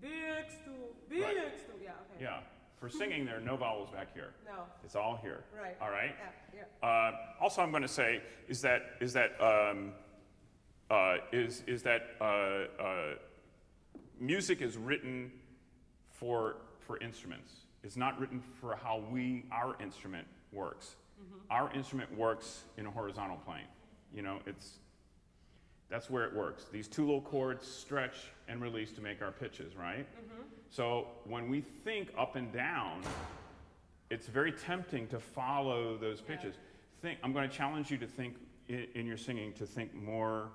Birgst du. Birgst du. Yeah. Okay. Yeah. For singing, there are no vowels back here. No, It's all here. right. All right. Yeah, yeah, Uh, also, I'm going to say is that is that um, uh, is is that uh, uh, music is written for for instruments. It's not written for how we our instrument works. Our instrument works in a horizontal plane. You know, it's that's where it works. These two little cords stretch and release to make our pitches, right? So when we think up and down, it's very tempting to follow those pitches. Think, I'm going to challenge you to think in, in your singing to think more,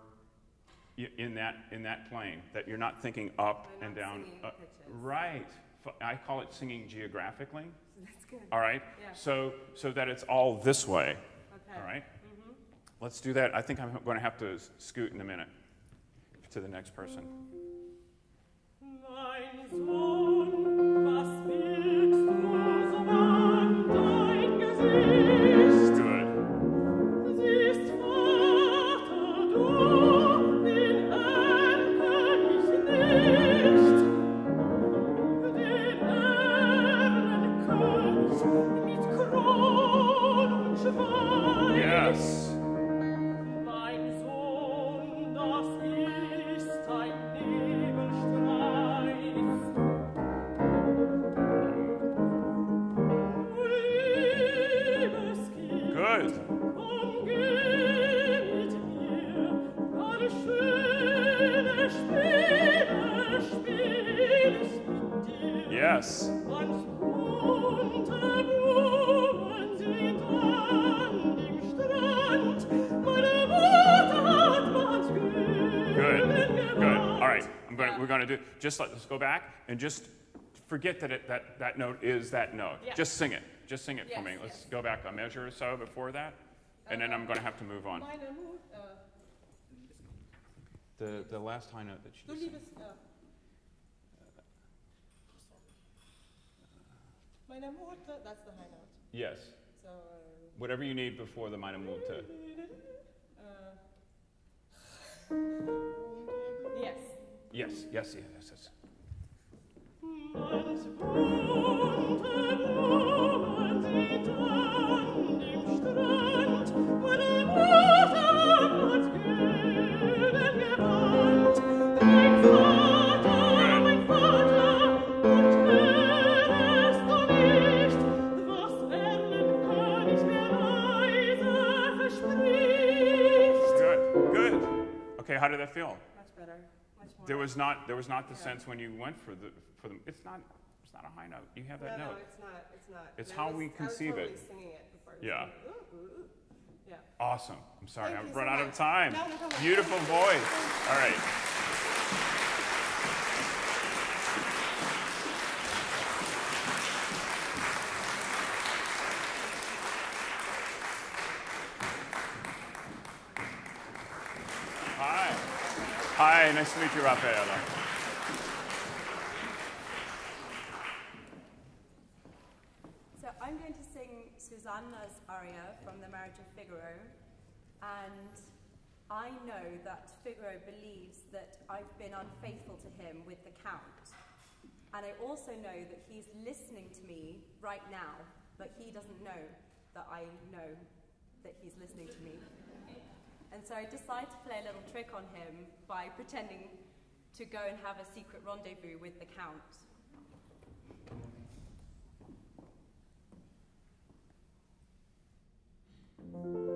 in that, in that plane, that you're not thinking up and down. uh. Right. I call it singing geographically, That's good. all right? Yeah. So, so that it's all this way, Okay. all right? Let's do that. I think I'm going to have to scoot in a minute to the next person. Mein Sohn, to We're going to do. Just let us go back and just forget that it, that that note is that note. Yeah. Just sing it. Just sing it for me. Let's yes. go back a measure or so before that, and then I'm going to have to move on. Meine Mut, äh, The the last high note that du you just liebes, meine Mutter, that's the high note. Yes. So, uh, Whatever you need before the minor multe. uh, yes. Yes, yes, yes, yes. yes. Okay, how did that feel? There was not there was not the Yeah. sense when you went for the for the. It's not it's not a high note. You have that no, note. no, it's not. It's not. It's And I how was- we conceive I it. was totally singing it before. I was Yeah. singing, ooh, ooh, ooh. Yeah. Awesome. I'm sorry, Thank I've you run so out of much. time. No, no. Beautiful voice. All right. Hi, nice to meet you, Raphaela. So I'm going to sing Susanna's aria from The Marriage of Figaro, and I know that Figaro believes that I've been unfaithful to him with the Count, and I also know that he's listening to me right now, but he doesn't know that I know that he's listening to me. And so I decided to play a little trick on him by pretending to go and have a secret rendezvous with the Count. Il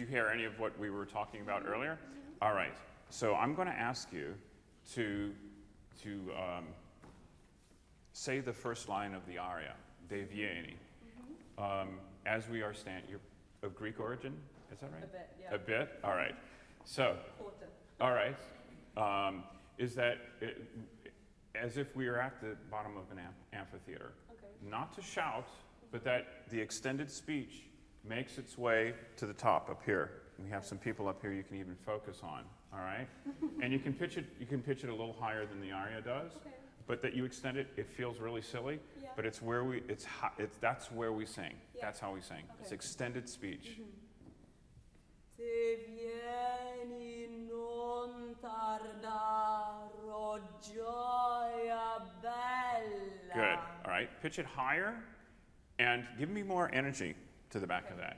you hear any of what we were talking about earlier? All right. So I'm going to ask you to to um, say the first line of the aria, Deh Vieni, um, as we are standing. You're of Greek origin, is that right? A bit, yeah. A bit. All right. So, all right. Um, is that it, as if we are at the bottom of an am- amphitheater? Okay. Not to shout, but that the extended speech makes its way to the top up here. We have some people up here you can even focus on. All right, and you can pitch it. You can pitch it a little higher than the aria does, Okay. but that you extend it. It feels really silly, Yeah. but it's where we. It's, it's that's where we sing. Yeah. That's how we sing. It's extended speech. Mm-hmm. Deh vieni non tardare, oh gioia bella. Good. All right, pitch it higher, and give me more energy to the back of that.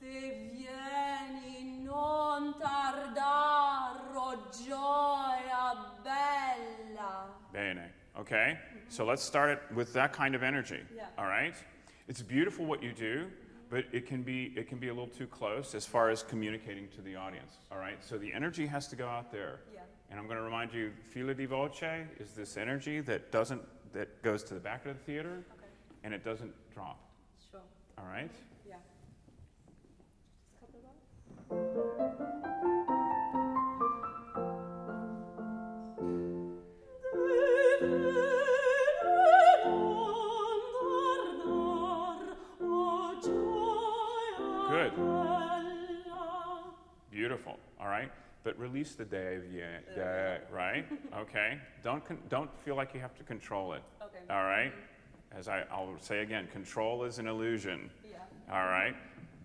Deh vieni non tardare, oh gioia bella. Bene. Okay? So let's start it with that kind of energy. Yeah. All right? It's beautiful what you do, but it can be it can be a little too close as far as communicating to the audience. All right? So the energy has to go out there. Yeah. And I'm going to remind you, filo di voce is this energy that doesn't that goes to the back of the theater Okay. and it doesn't drop. All right? Yeah. Just a couple of bars. Good. Beautiful. All right? But release the day, uh, yeah, day, right? Okay? Don't, con- don't feel like you have to control it. Okay. All right? Mm-hmm. As I, I'll say again, control is an illusion. Yeah. All right?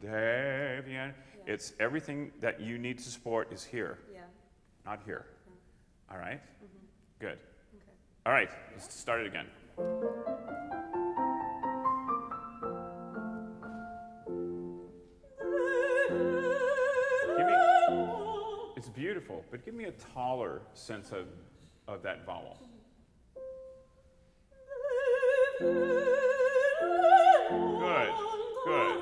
De bien. It's everything that you need to support is here, Yeah. not here. All right? Mm-hmm. Good. Okay. All right, let's start it again. Me, it's beautiful, but give me a taller sense of, of that vowel. Good, good. Good.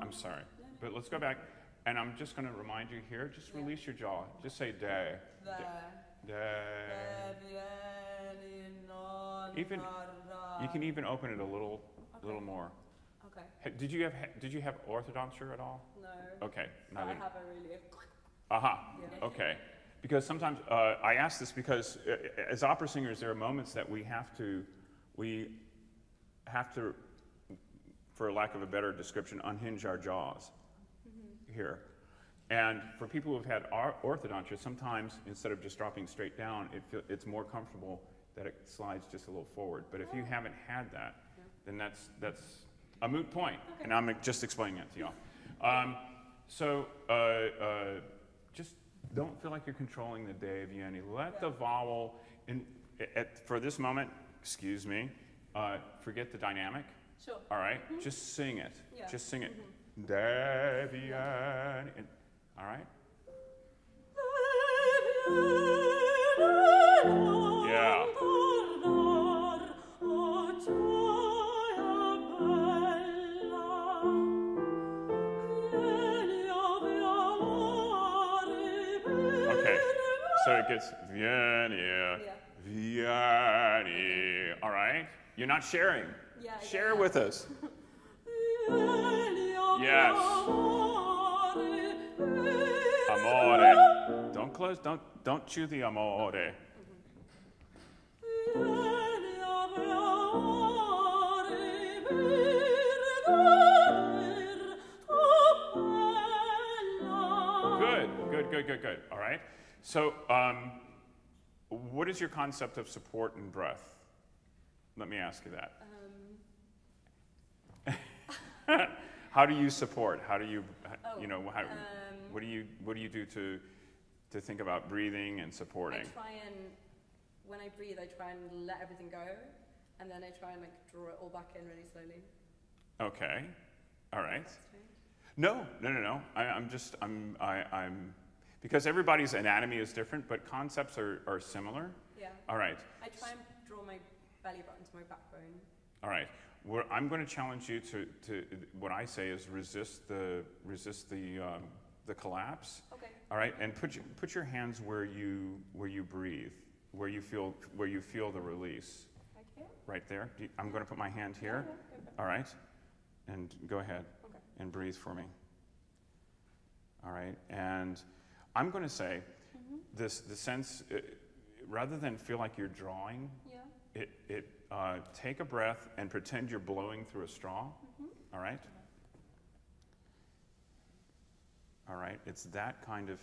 I'm sorry. But let's go back. And I'm just going to remind you here just release your jaw. Just say de. De. Even- You can even open it a little, little more. Okay. Did you have did you have orthodonture at all? No. Okay. But I neither- have a really. Aha. Yeah. Okay. Because sometimes uh, I ask this because uh, as opera singers, there are moments that we have to, we have to, for lack of a better description, unhinge our jaws here. And for people who've had orthodontia, sometimes instead of just dropping straight down, it feel, it's more comfortable that it slides just a little forward. But if you haven't had that, then that's, that's a moot point. And I'm just explaining it to y'all. Um, so uh, uh, just don't feel like you're controlling the day of vieni. Let the vowel, in, at, for this moment, excuse me, uh, forget the dynamic. Sure. All right? Just sing it. Yeah. Just sing it. Deh vieni. And- All right? Yeah. So it gets vieni, Yeah. vieni. All right? You're not sharing. Yeah, Share with us. Yes. Amore. Don't close. Don't don't chew the amore. Good. Good. Good. Good. Good. All right. So, um, what is your concept of support and breath? Let me ask you that. Um, How do you support? How do you, Oh, you know, how, um, what do you what do you do to to think about breathing and supporting? I try and, when I breathe, I try and let everything go, and then I try and like draw it all back in really slowly. Okay. All right. No, no, no, no. I, I'm just, I'm, I, I'm, because everybody's anatomy is different, but concepts are, are similar. Yeah. All right. I try and draw my belly button to my backbone. All right. We're, I'm going to challenge you to, to what I say is resist the resist the um, the collapse. Okay. All right, and put your, put your hands where you where you breathe, where you feel where you feel the release. Like here? Right there. You- I'm going to put my hand here. Yeah, yeah, okay. All right, and go ahead Okay. and breathe for me. All right, and I'm going to say Mm-hmm. this the sense uh, rather than feel like you're drawing, Yeah. it it uh, take a breath and pretend you're blowing through a straw. Mm-hmm. All right. All right, it's that kind of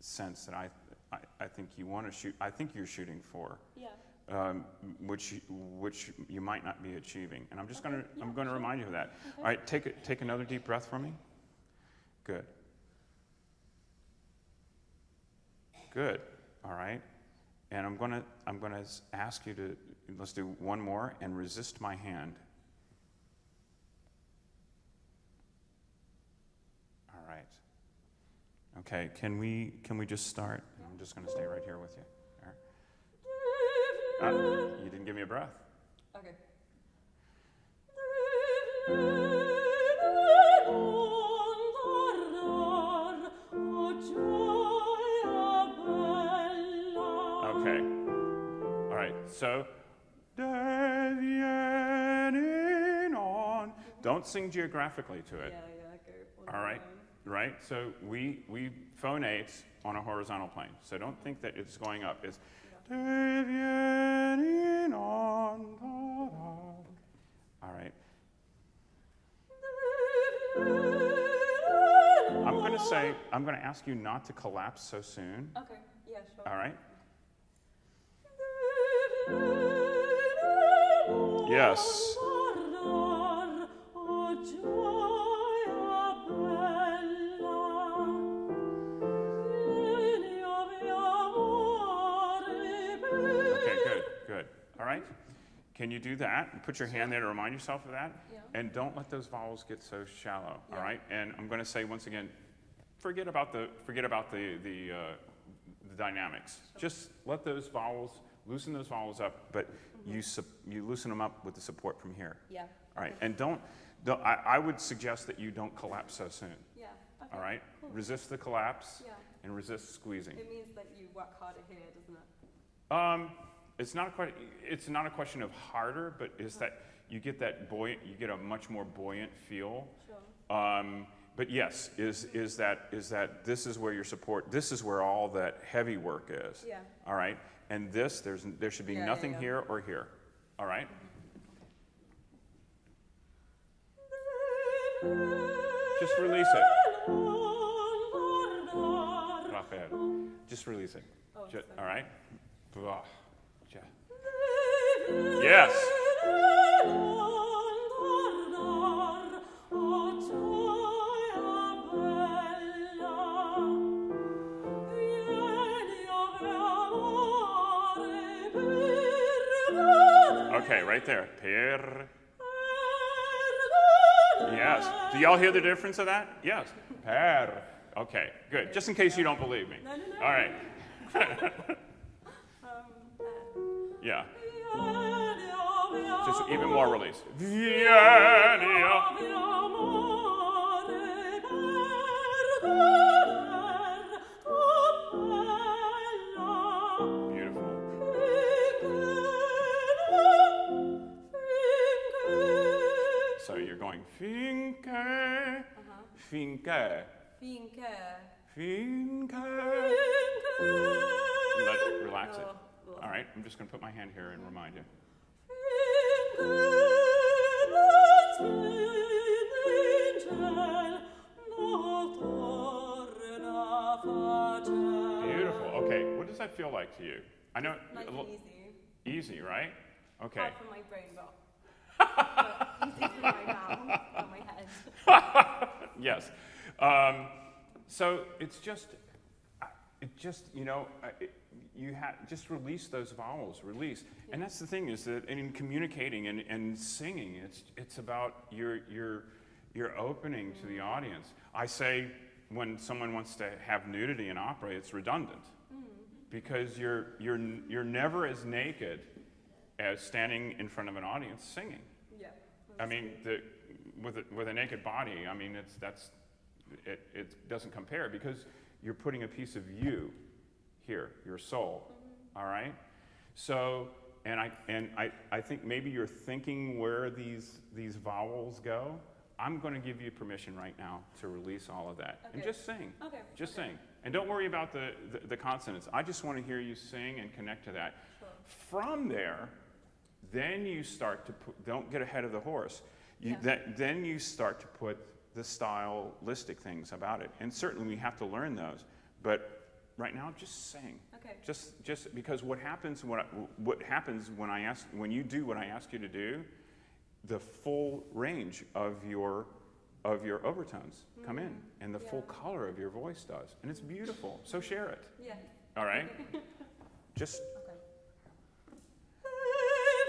sense that I, I, I think you want to shoot. I think you're shooting for, Yeah. um, which you- which you might not be achieving. And I'm just Okay, going to I'm going to sure. remind you of that. Okay. All right, take a, take another deep breath for me. Good. Good. All right. And I'm going to I'm going to ask you to let's do one more and resist my hand. All right. Okay, can we can we just start? I'm just going to stay right here with you. Right. Uh, you didn't give me a breath. Okay. So. On. Don't sing geographically to it. Yeah, yeah, All right. So we we phonate on a horizontal plane. So don't think that it's going up. It's deviating on. da, da. All right. I'm going to say. I'm going to ask you not to collapse so soon. Okay, yeah, sure. All right. Yes. Okay, good, good. All right. Can you do that? And Put your hand there to remind yourself of that. Yeah. And don't let those vowels get so shallow. All Yeah. right. And I'm going to say once again, forget about the forget about the the, uh, the dynamics. Just let those vowels loosen those vowels up, but you sup- you loosen them up with the support from here. Yeah. All right. okay. And don't. don't I, I would suggest that you don't collapse so soon. Yeah. Okay. All right. Cool. Resist the collapse Yeah. and resist squeezing. It means that you work harder here, doesn't it? Um, it's not quite, It's not a question of harder, but is that you get that buoyant. You get a much more buoyant feel. Sure. Um, but yes, is is that is that this is where your support. This is where all that heavy work is. Yeah. All right. And this, there's there should be Yeah, yeah, nothing yeah. here or here. All right. Just release it. Rafael. Just release it. Oh, Ju- sorry. all right. Yes. Okay, right there. Per. Yes. Do y'all hear the difference of that? Yes. Per. Okay, good. Just in case you don't believe me. No, no, no. All right. Um, Yeah. Just even more release. Vieni. You're finché, uh-huh. finché, Finché. finché. Let relax it. All right, I'm just going to put my hand here and remind you. Beautiful. Okay, what does that feel like to you? I know Nice little- easy. easy, right? Okay. Hard for my brain, but, yes. Um, so it's just, it just you know, it, you have just release those vowels, release, and that's the thing is that in communicating and, and singing, it's it's about your your your opening to the audience. I say when someone wants to have nudity in opera, it's redundant. because you're, you're, you're never as naked as standing in front of an audience singing. Yeah. I mean, the, with, a, with a naked body, I mean, it's, that's, it, it doesn't compare because you're putting a piece of you here, your soul, mm-hmm. all right? So, and, I, and I, I think maybe you're thinking where these, these vowels go. I'm going to give you permission right now to release all of that and just sing. Okay. Just okay. sing. And don't worry about the, the, the consonants. I just want to hear you sing and connect to that. Sure. From there, then you start to put, don't get ahead of the horse. You, Yeah. that, then you start to put the stylistic things about it. And certainly we have to learn those. But right now, just sing. Okay. Just, just because what happens, when I, what happens when, I ask, when you do what I ask you to do, the full range of your, of your overtones come in, and the full Mm-hmm. Color of your voice does. And it's beautiful. So share it. Yeah. All right? Just.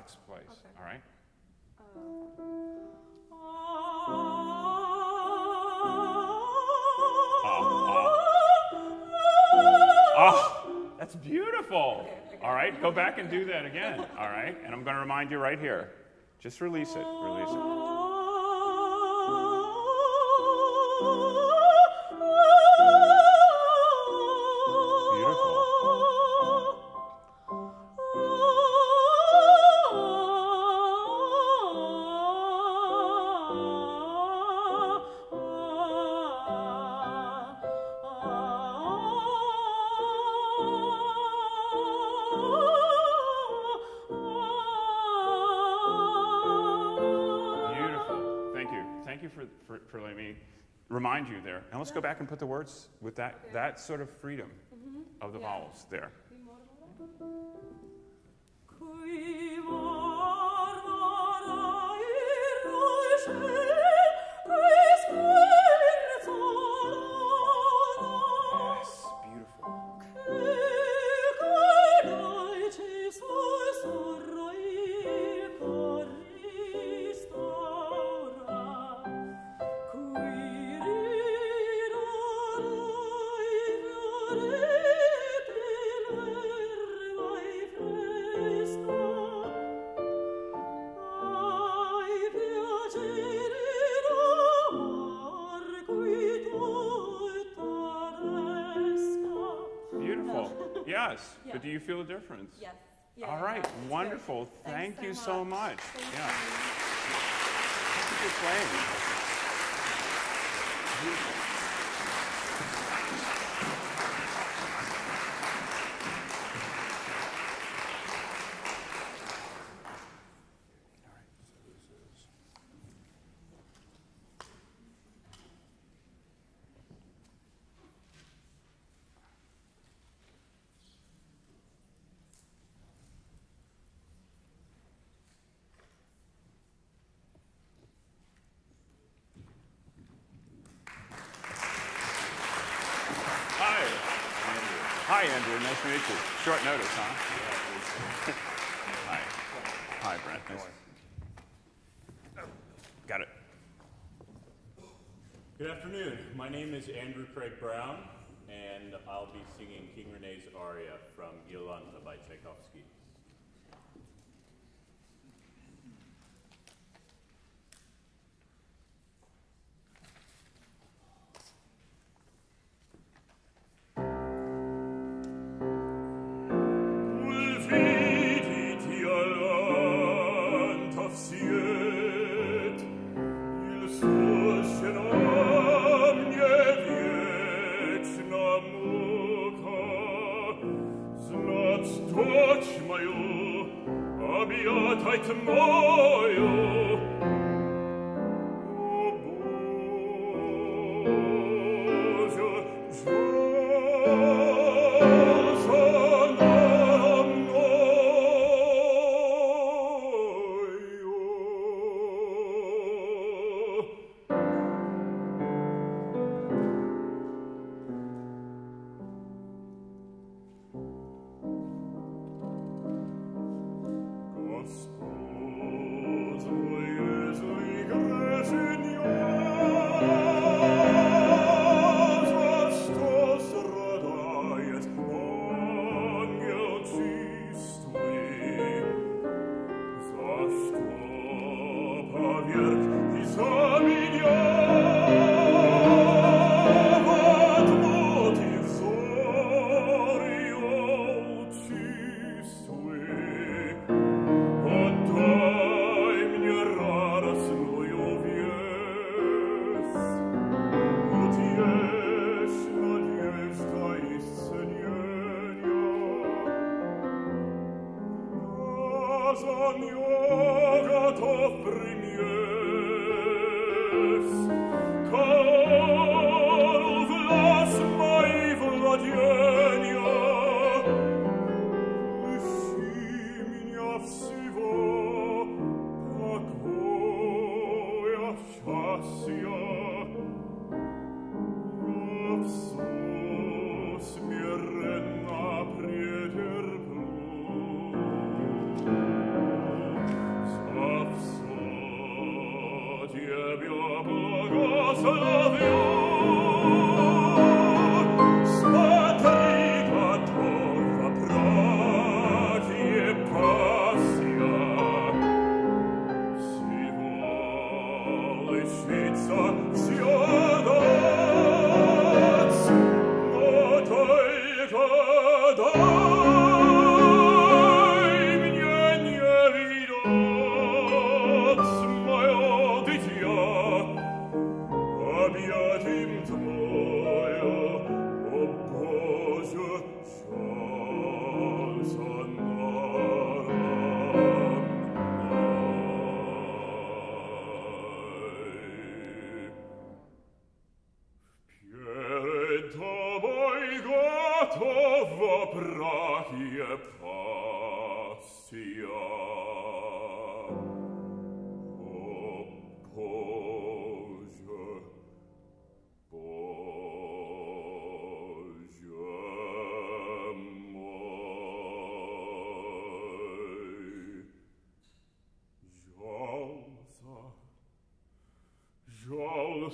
place. Okay. All right? Uh. Ah, ah. ah, that's beautiful. All right, go back and do that again. All right, and I'm going to remind you right here. Just release it. Release it. Let's go back and put the words with that, that sort of freedom of the Yeah. vowels there. Feel a difference? Yes. Yeah, All right. yeah. Wonderful. Thank you so so much. much. Thank yeah. you. Thank you for playing. Hi, Andrew. Hi, Andrew. Nice to meet you. Short notice, huh? Hi. Hi, Brent. Nice. Got it. Good afternoon. My name is Andrew Craig Brown, and I'll be singing King Rene's aria from Iolanta by Tchaikovsky.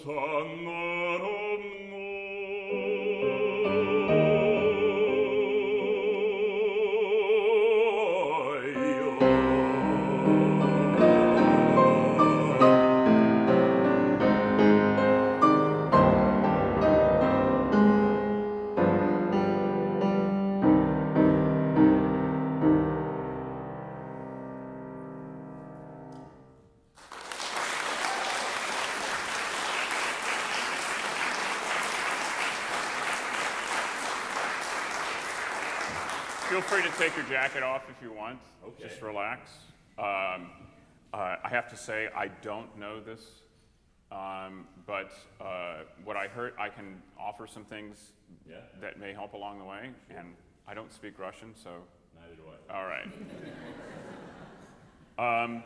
sannorum jacket off if you want. Okay. Just relax. Um, uh, I have to say, I don't know this, um, but uh, what I heard, I can offer some things Yeah. that may help along the way. And I don't speak Russian, so Neither do I. all right. um,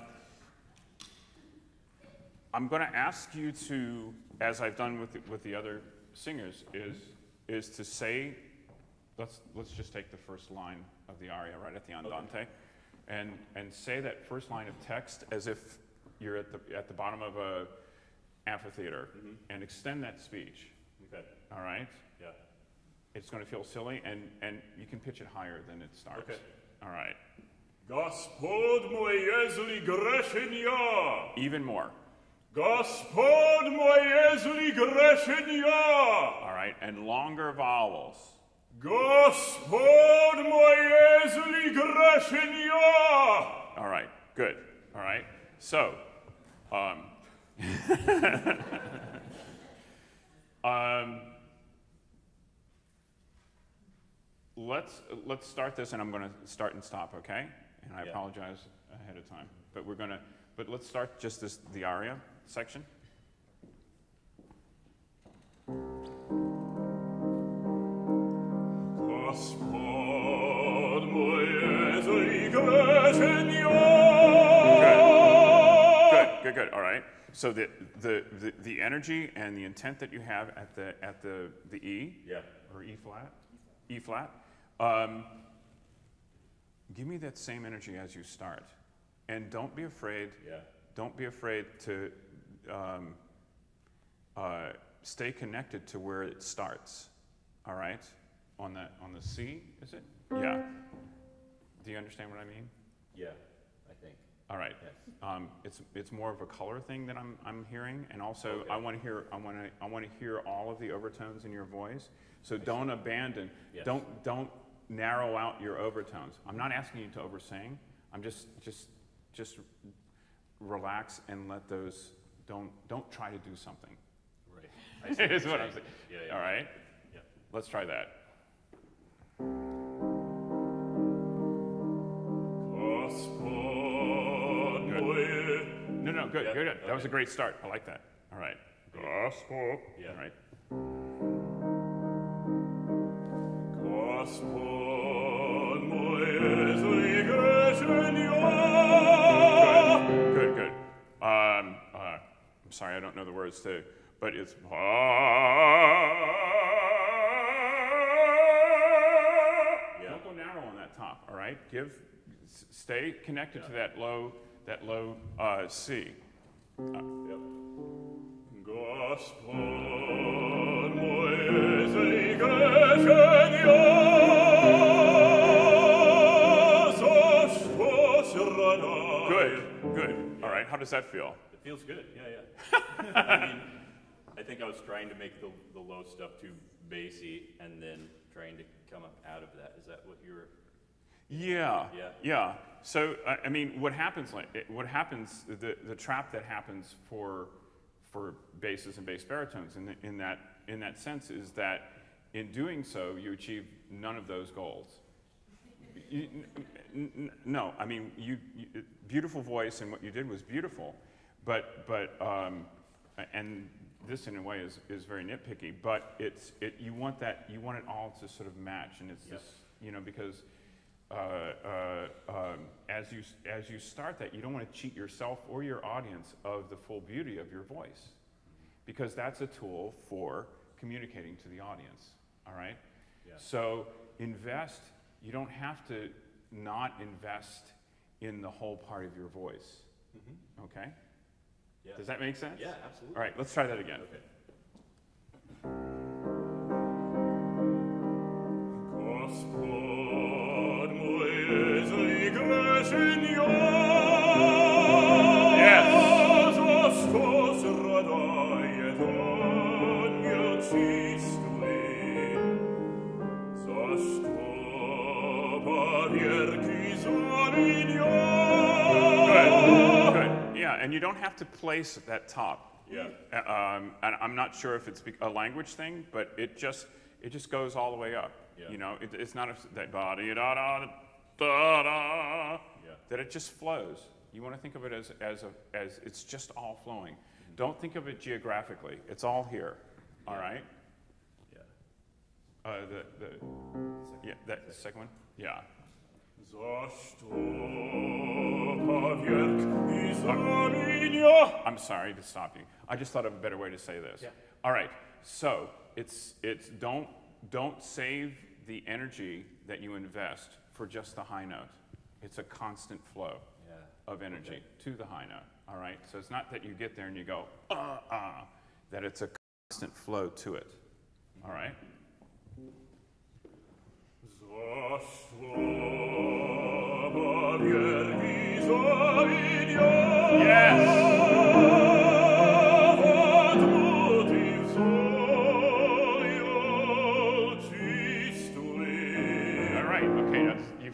I'm going to ask you to, as I've done with the, with the other singers, is is to say, let's let's just take the first line the aria right at the andante, and and say that first line of text as if you're at the at the bottom of a amphitheater, mm-hmm. and extend that speech. Okay. All right. Yeah. It's going to feel silly, and and you can pitch it higher than it starts. Okay. All right. Gospod moj, jezli grešen ja. Even more. Gospod moj, jezli grešen ja. All right, and longer vowels. Gospod. All right, good. All right, so, um, um, let's let's start this, and I'm going to start and stop, okay? And I Yeah. apologize ahead of time. But we're gonna, but let's start just this, the aria section. Good, good, good. All right. So the, the, the, the energy and the intent that you have at the, at the, the E Yeah. or E flat, E flat, um, give me that same energy as you start. And don't be afraid, Yeah. don't be afraid to um, uh, stay connected to where it starts. All right? On the, on the C, is it? Yeah. Do you understand what I mean? Yeah, I think. All right. Yes. Um, it's, it's more of a color thing that I'm, I'm hearing, and also I want to hear I want to I want to hear all of the overtones in your voice. So don't abandon. Yes. Don't don't narrow out your overtones. I'm not asking you to oversing. I'm just just just relax and let those. Don't don't try to do something. Right. I see Is what I'm saying. saying. Yeah, yeah. All right. Yeah. Let's try that. Good. No no good Yeah, good. good. That was a great start. I like that. All right. Gospod, Yeah. All right. Gospod moj Jezu i grešenja. Good, good. Um, uh, I'm sorry, I don't know the words to, but it's. Right, give, stay connected to that low, that low uh, C. Yep. Gospod moj Jezu i grešenja. Zašto se? Good, good. All right, how does that feel? It feels good. Yeah, yeah. I mean, I think I was trying to make the, the low stuff too bassy and then trying to come up out of that. Is that what you were? Yeah. Yeah. Yeah. So I, I mean, what happens? Like, what happens? The, the trap that happens for for basses and bass baritones in, the, in that in that sense is that in doing so you achieve none of those goals. You, no, I mean you, you beautiful voice and what you did was beautiful, but but um, and this in a way is, is very nitpicky, but it's it you want that you want it all to sort of match and it's Yes. this you know because uh, uh, um, as you as you start that, you don't want to cheat yourself or your audience of the full beauty of your voice, because that's a tool for communicating to the audience. All right. Yeah. So invest. You don't have to not invest in the whole part of your voice. Okay. Yeah. Does that make sense? Yeah, absolutely. All right. Let's try that again. Okay. Gospod and you don't have to place that top. Yeah. Uh, Um, and I'm not sure if it's a language thing, but it just it just goes all the way up. Yeah. You know, it, it's not a, that da da da da da da Yeah. that it just flows. You want to think of it as as a as it's just all flowing. Don't think of it geographically. It's all here. All right. Yeah. Uh, the the yeah that second one. Yeah. Zašto pa vjerki zarinja? I'm sorry to stop you. I just thought of a better way to say this. Yeah. All right. So it's it's don't don't save the energy that you invest for just the high note. It's a constant flow Yeah. of energy to the high note. All right. So it's not that you get there and you go uh uh, that it's a constant flow to it. All right. Zašto pa vjerki zarinja? Yes.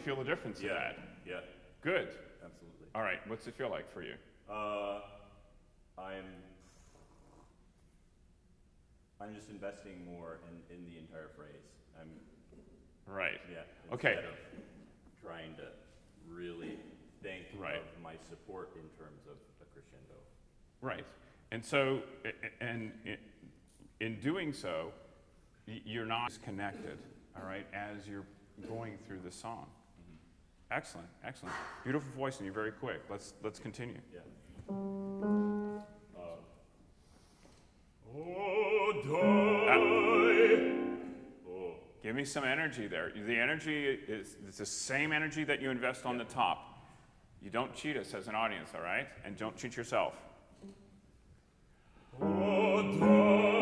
Feel the difference Yeah. in that. Yeah. Good. Absolutely. All right. What's it feel like for you? Uh, I'm I'm just investing more in, in the entire phrase. I'm Right. yeah. Okay. Instead of trying to really think Right. of my support in terms of a crescendo. Right. And so, and in doing so, you're not connected, all right, as you're going through the song. Excellent, excellent. Beautiful voice, and you're very quick. Let's, let's continue. Yeah. Oh. Oh, Give me some energy there. The energy is it's the same energy that you invest on the top. You don't cheat us as an audience, all right? And don't cheat yourself. Oh,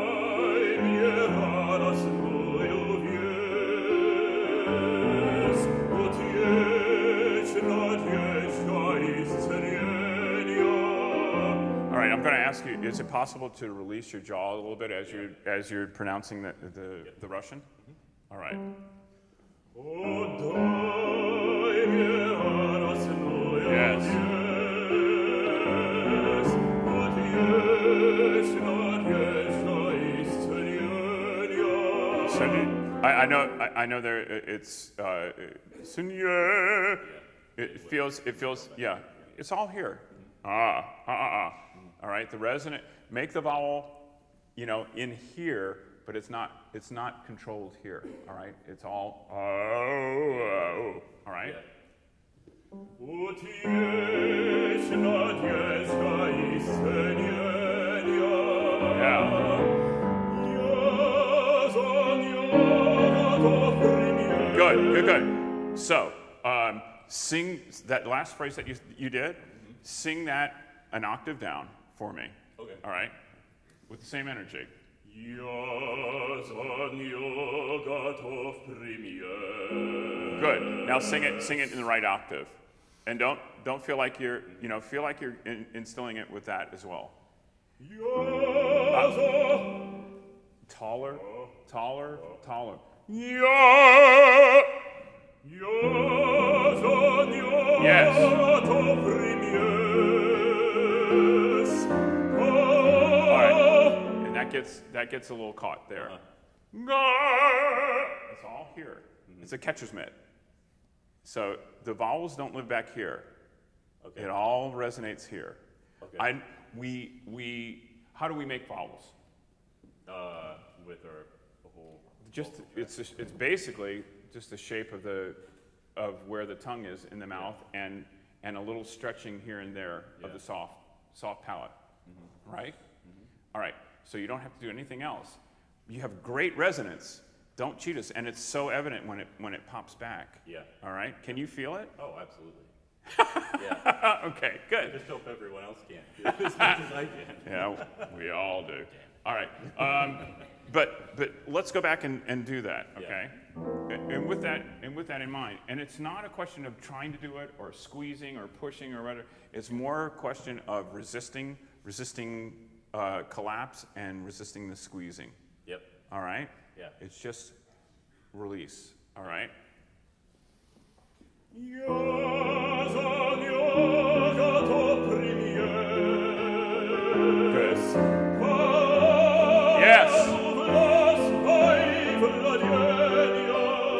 I'm going to ask you: Is it possible to release your jaw a little bit as you as you're pronouncing the the, the Russian? All right. Die mir das neue Yes. Wies. Und jetzt, not jetzt, da ist's ein Jahr. So do- I, I know I, I know there it's uh. It feels it feels yeah. It's all here. Ah ah ah ah. All right. The resonant. Make the vowel, you know, in here, but it's not it's not controlled here. All right. It's all oh, oh. All right. Und jetzt, not jetzt, da ist's ein Jahr. Yeah. Ja, son, ja, doch primär. Good. Good. Good. So um, sing that last phrase that you you did. Sing that an octave down for me. Okay. All right? With the same energy. Good. Now sing it sing it in the right octave. And don't don't feel like you're, you know, feel like you're in, instilling it with that as well. Uh, taller, taller, taller. Yes. Gets that gets a little caught there. Uh-huh. It's all here. Mm-hmm. It's a catcher's mitt. So the vowels don't live back here. Okay. It all resonates here. Okay. I we we how do we make vowels? Uh, with our the whole. Just it's it's basically just the shape of the of where the tongue is in the mouth and and a little stretching here and there of the soft soft palate, mm-hmm. right? Mm-hmm. All right. So you don't have to do anything else. You have great resonance. Don't cheat us, and it's so evident when it when it pops back. Yeah. All right. Can you feel it? Oh, absolutely. yeah. okay. I Good. just hope everyone else can as much as I can. Yeah, we all do. All right. Um, but but let's go back and, and do that, Yeah. okay? And and with that and with that in mind, and it's not a question of trying to do it or squeezing or pushing or whatever. It's more a question of resisting, resisting uh, collapse and resisting the squeezing. Yep. All right? Yeah. It's just release. All right? This. Yes.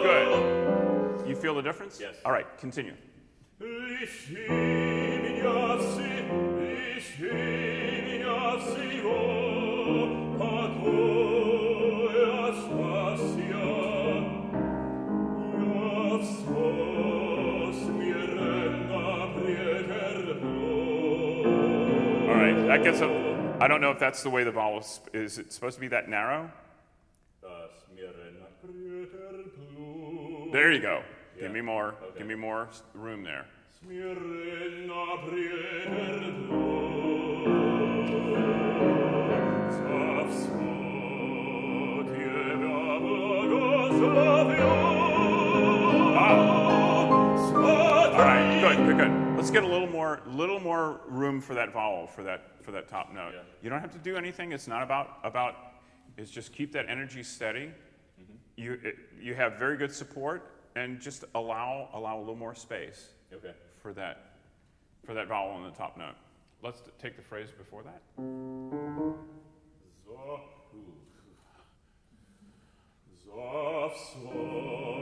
Good. You feel the difference? Yes. All right, continue that gets a, I don't know if that's the way the vowel is. Is it supposed to be that narrow? There you go. Yeah. Give me more. Okay. Give me more room there. Let's get a little more, little more room for that vowel, for that, for that top note. Yeah. You don't have to do anything. It's not about, about. It's just keep that energy steady. Mm-hmm. You, it, you have very good support, and just allow, allow a little more space Okay. for that, for that vowel on the top note. Let's take the phrase before that. Zofsuch. Zofsuch.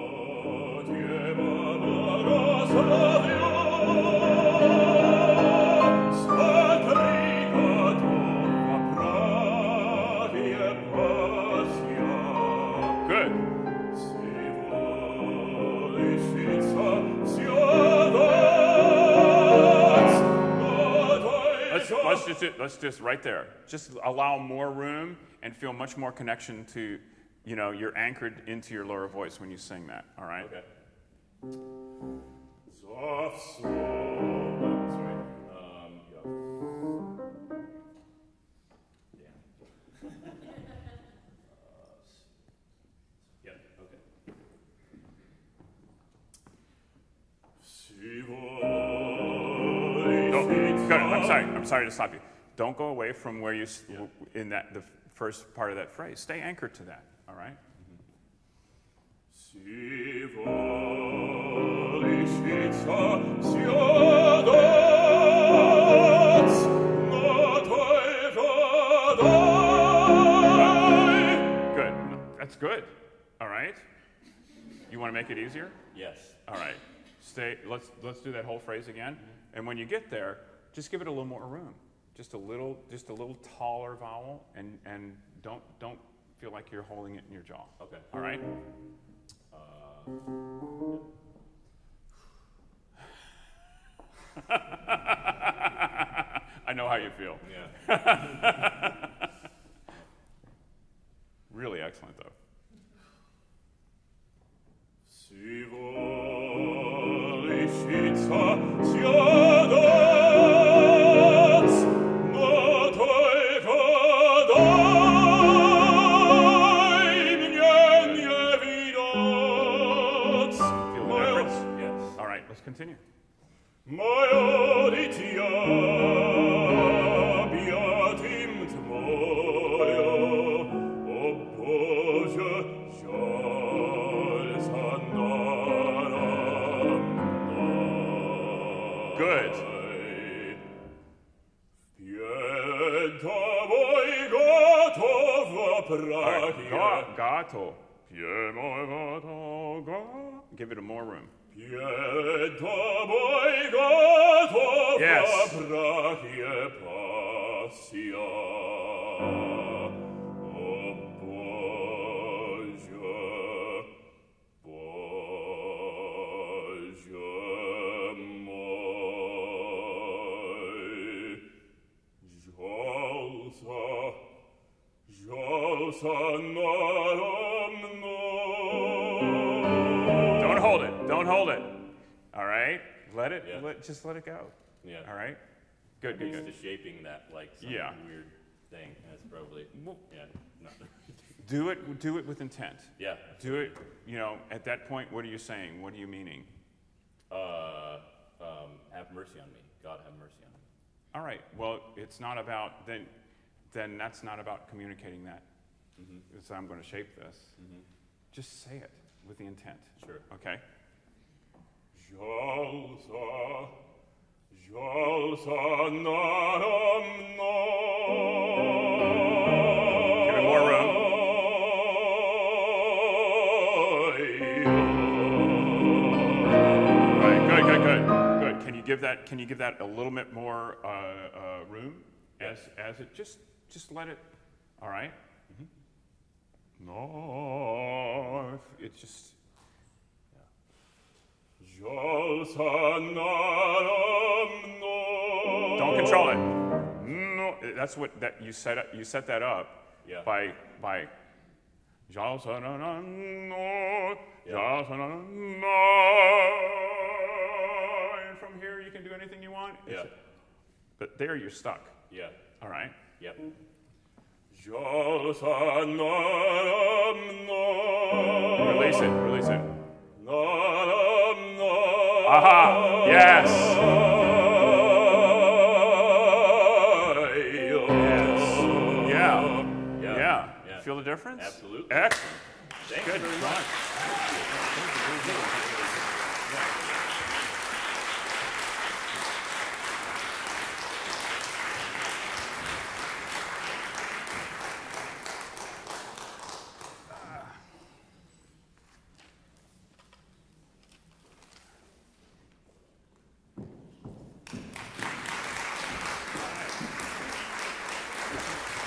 Let's, just let's just right there. Just allow more room and feel much more connection to, you know, you're anchored into your lower voice when you sing that. All right. Okay. Soft Sorry. I'm sorry. To stop you. Don't go away from where you s in that the first part of that phrase. Stay anchored to that. All right. Si volicica siodat, notae vadai. Good. That's good. All right. You want to make it easier? Yes. All right. Stay. Let's let's do that whole phrase again. Mm-hmm. And when you get there, just give it a little more room. Just a little, just a little taller vowel, and and don't don't feel like you're holding it in your jaw. Okay. All right. I know how you feel. Yeah. Really excellent though. Si pragia, Ga- Gato. Piemo gato ga. Give it a more room. Pieta voi gotova Yes. Don't hold it. Don't hold it. All right. Let it. Yeah. Let, just let it go. Yeah. All right. Good. Good. Used Good. to shaping that like some Yeah. weird thing. That's probably, yeah. No. Do it. Do it with intent. yeah. Do it. You know. At that point, what are you saying? What are you meaning? Uh, um, have mercy on me. God have mercy on me. All right. Well, it's not about then. Then that's not about communicating that. It's I'm going to shape this. Just say it with the intent. Sure. Okay. Jalsa, jalsa naram Give it more room. All right. Good. Good. Good. Good. Can you give that? Can you give that a little bit more uh, uh, room? As as it just just let it. All right. North. It's just. Naram Don't control it. No, that's what that you set up, you set that up Yeah. by by. And from here you can do anything you want. Yeah. But there you're stuck. Yeah. All right. Yep. Release it. Release it. Aha. Yes. Yes. Yeah. Yeah. Yeah. Yeah. Feel the difference? Absolutely. Excellent. Thank Good. you very much.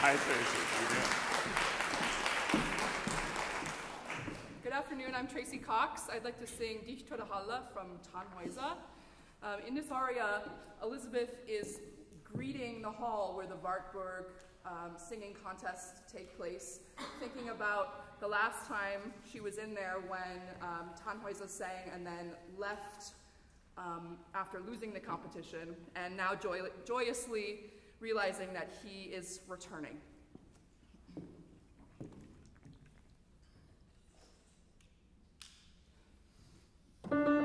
Hi, Tracy. How you doing? I'm Tracy Cox. I'd like to sing Dich teure Halle from Tannhäuser. Um, in this aria, Elizabeth is greeting the hall where the Wartburg um, singing contests take place, thinking about the last time she was in there when um, Tannhäuser sang and then left um, after losing the competition, and now joy- joyously realizing that he is returning. Bist du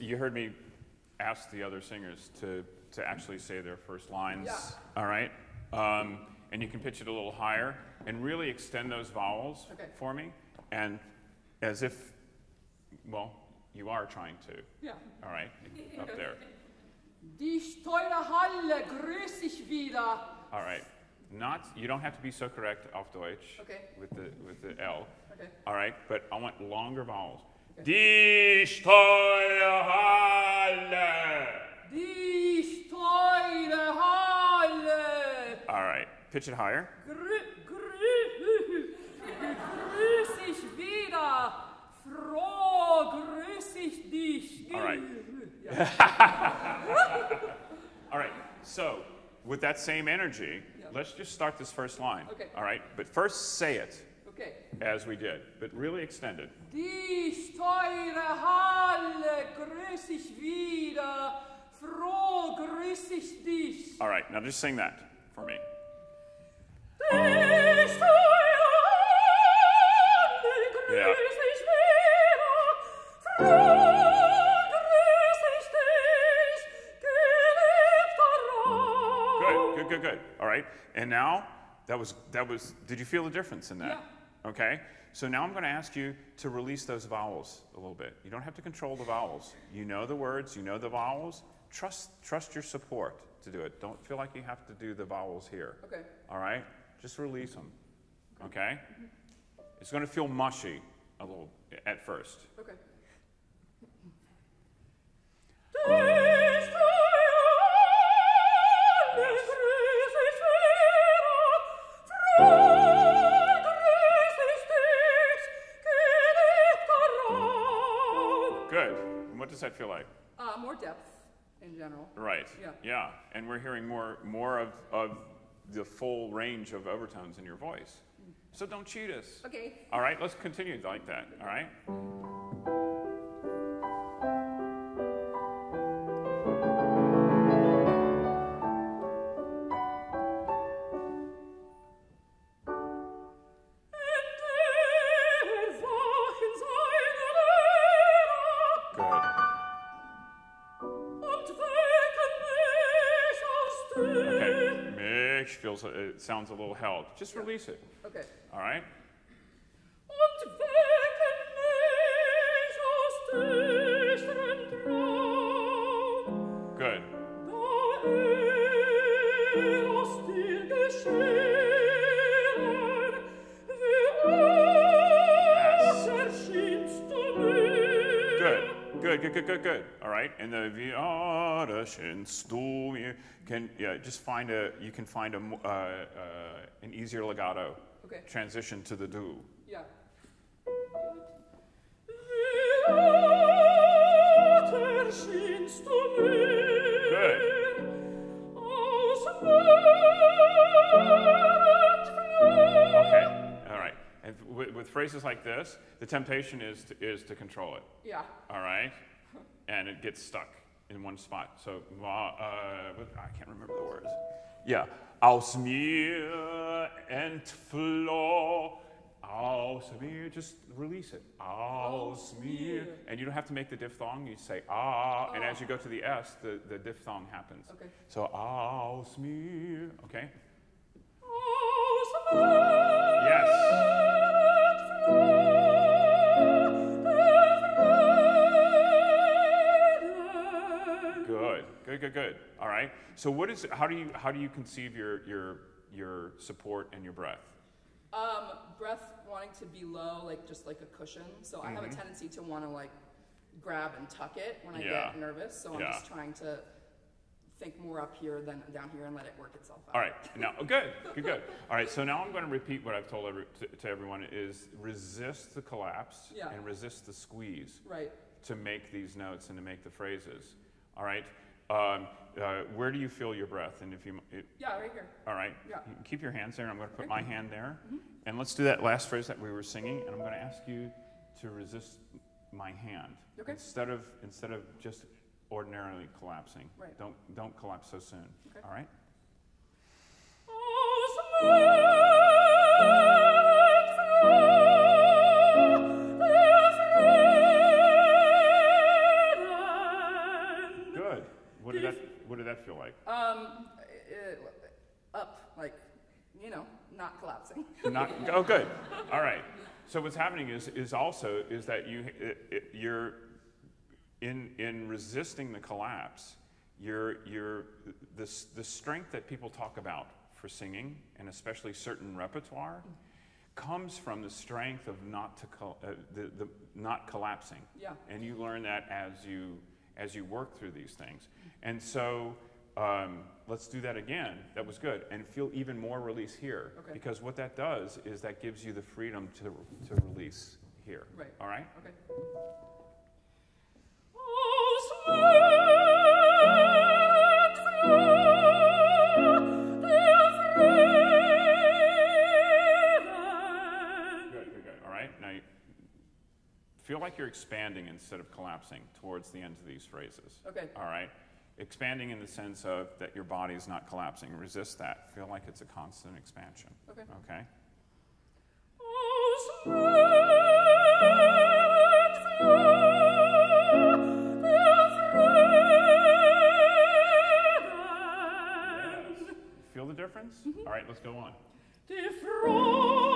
You heard me ask the other singers to to actually say their first lines. Yeah. All right. Um, and you can pitch it a little higher and really extend those vowels Okay. for me, and as if, well, you are trying to. Yeah. All right. Up there. Die teure Halle grüß ich wieder. All right. Not. You don't have to be so correct auf Deutsch. Okay. With the with the L. Okay. All right, but I want longer vowels. Dich teure Halle. Die teure Halle. All right, pitch it higher. Grü, grü, grüß ich wieder. Froh grüß ich dich. All right. All right, so with that same energy, let's just start this first line. Okay. All right, but first say it Okay. As we did, but really extended. Teure Halle, grüß ich wieder. Froh grüß ich dich. All right, now just sing that for me. Yeah. Er good, good, good, good. All right. And now that was that was did you feel the difference in that? Yeah. Okay. So now I'm going to ask you to release those vowels a little bit. You don't have to control the vowels. You know the words. You know the vowels. Trust trust your support to do it. Don't feel like you have to do the vowels here. Okay. All right. Just release them. Okay. It's going to feel mushy a little at first. Okay. Uh, does that feel like? Uh, more depth in general. Right. Yeah. Yeah. And we're hearing more more of, of the full range of overtones in your voice. So don't cheat us. Okay. All right, let's continue like that. All right? Mich feels it sounds a little held. Just release it. Okay. All right? Good, good, good, good. All right. And the Viarashinst du mir can yeah, just find a you can find a uh, uh, an easier legato Okay. transition to the do. Yeah. Good. Okay. All right. And with, with phrases like this, the temptation is to, is to control it. Yeah. All right. And it gets stuck in one spot. So uh, I can't remember the words. Yeah. Aus mir entfloh. Aus mir. Just release it. Aus mir. And you don't have to make the diphthong. You say ah. And as you go to the S, the, the diphthong happens. Okay. So aus mir. Okay. Oh, Yes. Good. Good. Good. All right. So what is? How do you how do you conceive your your your support and your breath? Um, breath wanting to be low, like just like a cushion. So I have a tendency to want to like grab and tuck it when I Mm-hmm. Yeah. get nervous. So I'm Yeah. just trying to think more up here than down here and let it work itself out. All right. Now, oh, good. Good. Good. All right. So now I'm going to repeat what I've told every, to, to everyone: is resist the collapse Yeah. and resist the squeeze Right. to make these notes and to make the phrases. All right. Um, uh, where do you feel your breath? And if you, it, Yeah, right here. all right. Yeah. You Keep your hands there. and I'm going to put my hand there. And let's do that last phrase that we were singing. And I'm going to ask you to resist my hand Okay. instead of instead of just ordinarily collapsing. Right. Don't don't collapse so soon. Okay. All right. That feel like? Um, uh, up, like, you know, not collapsing. Not, oh, good. All right. So what's happening is is also is that you it, it, you're in in resisting the collapse. You're you're the the strength that people talk about for singing and especially certain repertoire comes from the strength of not to uh, the, the not collapsing. Yeah. And you learn that as you as you work through these things. And so um, let's do that again. That was good. And feel even more release here. Okay. Because what that does is that gives you the freedom to, to release here. Right. All right? Okay. Good, feel like you're expanding instead of collapsing towards the end of these phrases. Okay. All right? Expanding in the sense of that your body is not collapsing. Resist that. Feel like it's a constant expansion. Okay. Okay? Feel the difference? Mm-hmm. All right, let's go on. Die Freude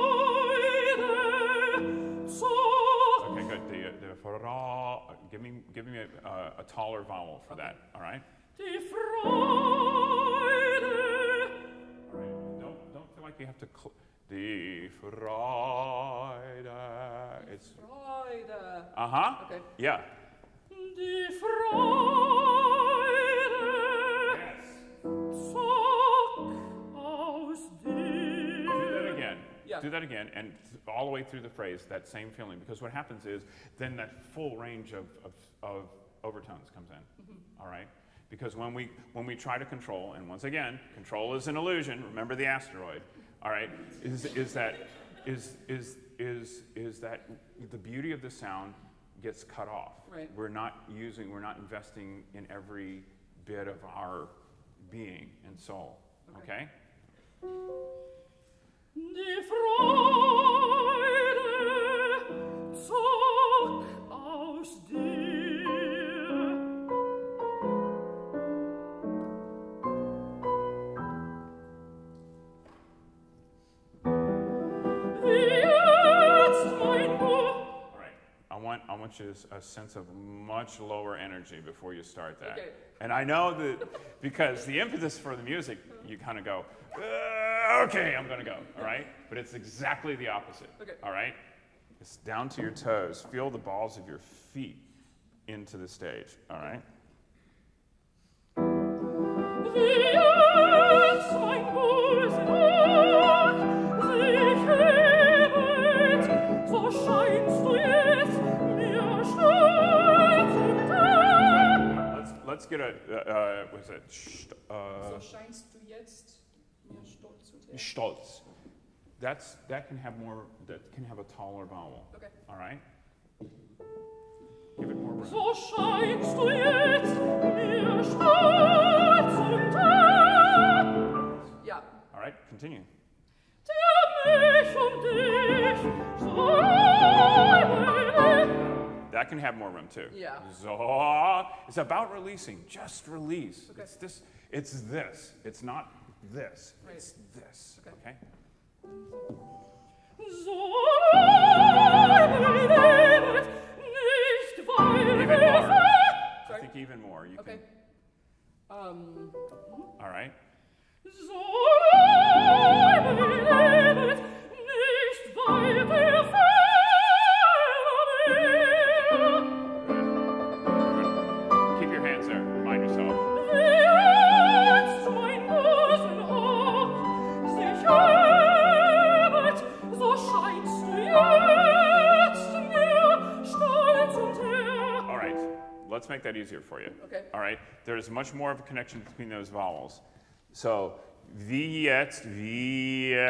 good. The, fra, give me, give me a, uh, a taller vowel for that. All right. Die Freude All right. Don't don't feel like you have to. Cl- the Freude. It's Freude. uh huh. Okay. Yeah. Die Freude Do that again, and all the way through the phrase, that same feeling. Because what happens is then that full range of, of, of overtones comes in. Mm-hmm. All right. Because when we when we try to control, and once again, control is an illusion. Remember the asteroid. All right. Is is that is is is is that the beauty of the sound gets cut off. Right. We're not using. We're not investing in every bit of our being and soul. Okay. okay? di fronte want I want you a sense of much lower energy before you start that. Okay. And I know that because the impetus for the music, you kind of go, "Uh, okay, I'm going to go. All right. But it's exactly the opposite. Okay. All right. It's down to your toes. Feel the balls of your feet into the stage. All right. Da. Let's let's get a uh, uh, was it st- So uh, scheinst du jetzt mir stolz und her. stolz. That's that can have more that can have a taller vowel. Okay. All right. Give it more room. So scheinst du jetzt mir stolz und da. Ja. All right, continue. Der mich um dich so That can have more room too. Yeah. So it's about releasing. Just release. Okay. It's this. It's this. It's not this. Right. It's this. Okay. okay? So lebet nicht, weil Even more. I think even more. You Okay. Um, can. All right. Let's make that easier for you. Okay. All right. There's much more of a connection between those vowels. So, jetzt, jetzt,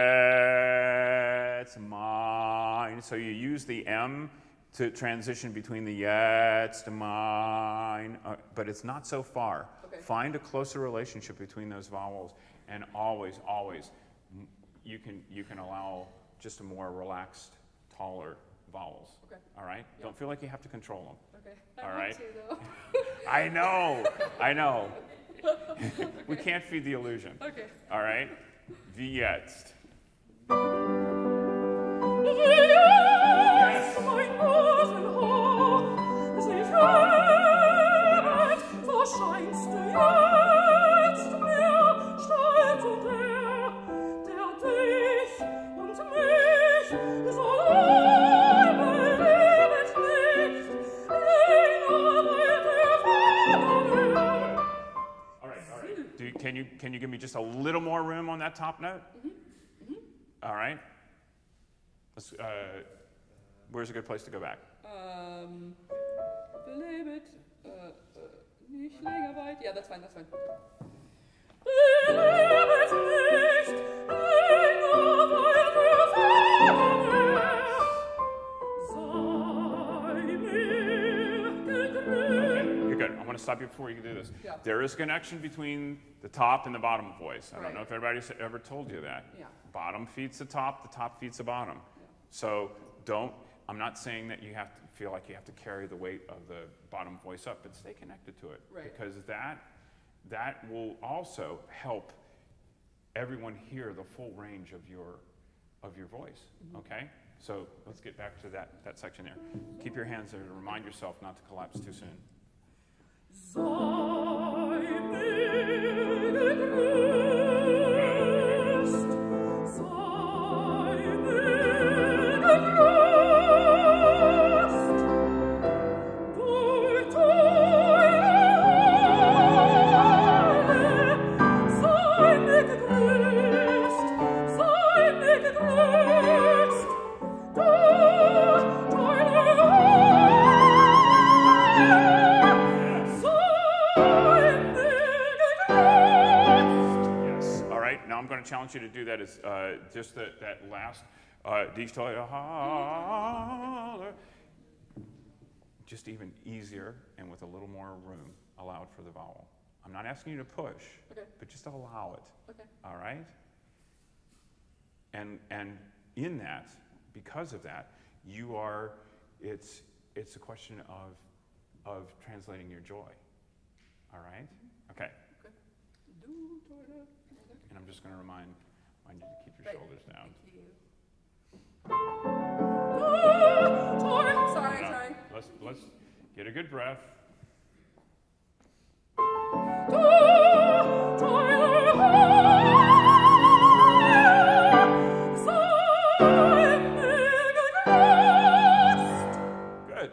mein. So you use the M to transition between the jetzt, mine, uh, but it's not so far. Okay. Find a closer relationship between those vowels, and always, always, you can you can allow just a more relaxed, taller vowels. Okay. All right. Don't feel like you have to control them. Okay. I All to though. I know, I know. we can't feed the illusion. okay. All right? Wie jetzt. Where's a good place to go back? Um, uh, uh, nicht länger weit. Yeah, that's fine, that's fine. Lebet nicht länger, weil wir ferne. Sei mir gegrüßt. You're good. I want to stop you before you can do this. Yeah. There is connection between the top and the bottom voice. I don't know if everybody's ever told you that. Yeah. Bottom feeds the top, the top feeds the bottom. So don't, I'm not saying that you have to feel like you have to carry the weight of the bottom voice up, but stay connected to it. Right. Because that, that will also help everyone hear the full range of your, of your voice, mm-hmm. okay? So let's get back to that, that section there. Keep your hands there to remind yourself not to collapse too soon. That last uh, holler, just even easier and with a little more room allowed for the vowel. I'm not asking you to push, Okay. but just allow it. Okay. All right. And and in that, because of that, you are. It's it's a question of of translating your joy. All right. Okay. And I'm just going to remind, remind you to keep your Right. shoulders down. Let's, let's get a good breath. Good.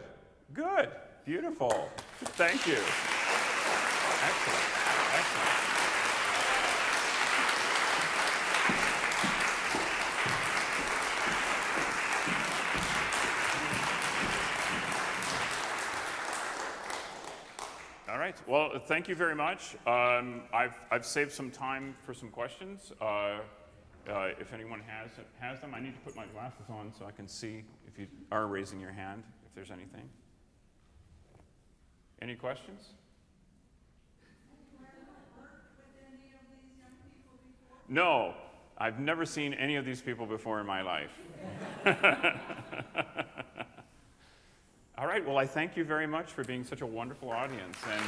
Good. Beautiful. Thank you. Excellent. Excellent. All right. Well, thank you very much. Um, I've, I've saved some time for some questions. Uh, uh, if anyone has, has them, I need to put my glasses on so I can see if you are raising your hand, if there's anything. Any questions? No, I've never seen any of these people before in my life. All right, well, I thank you very much for being such a wonderful audience. And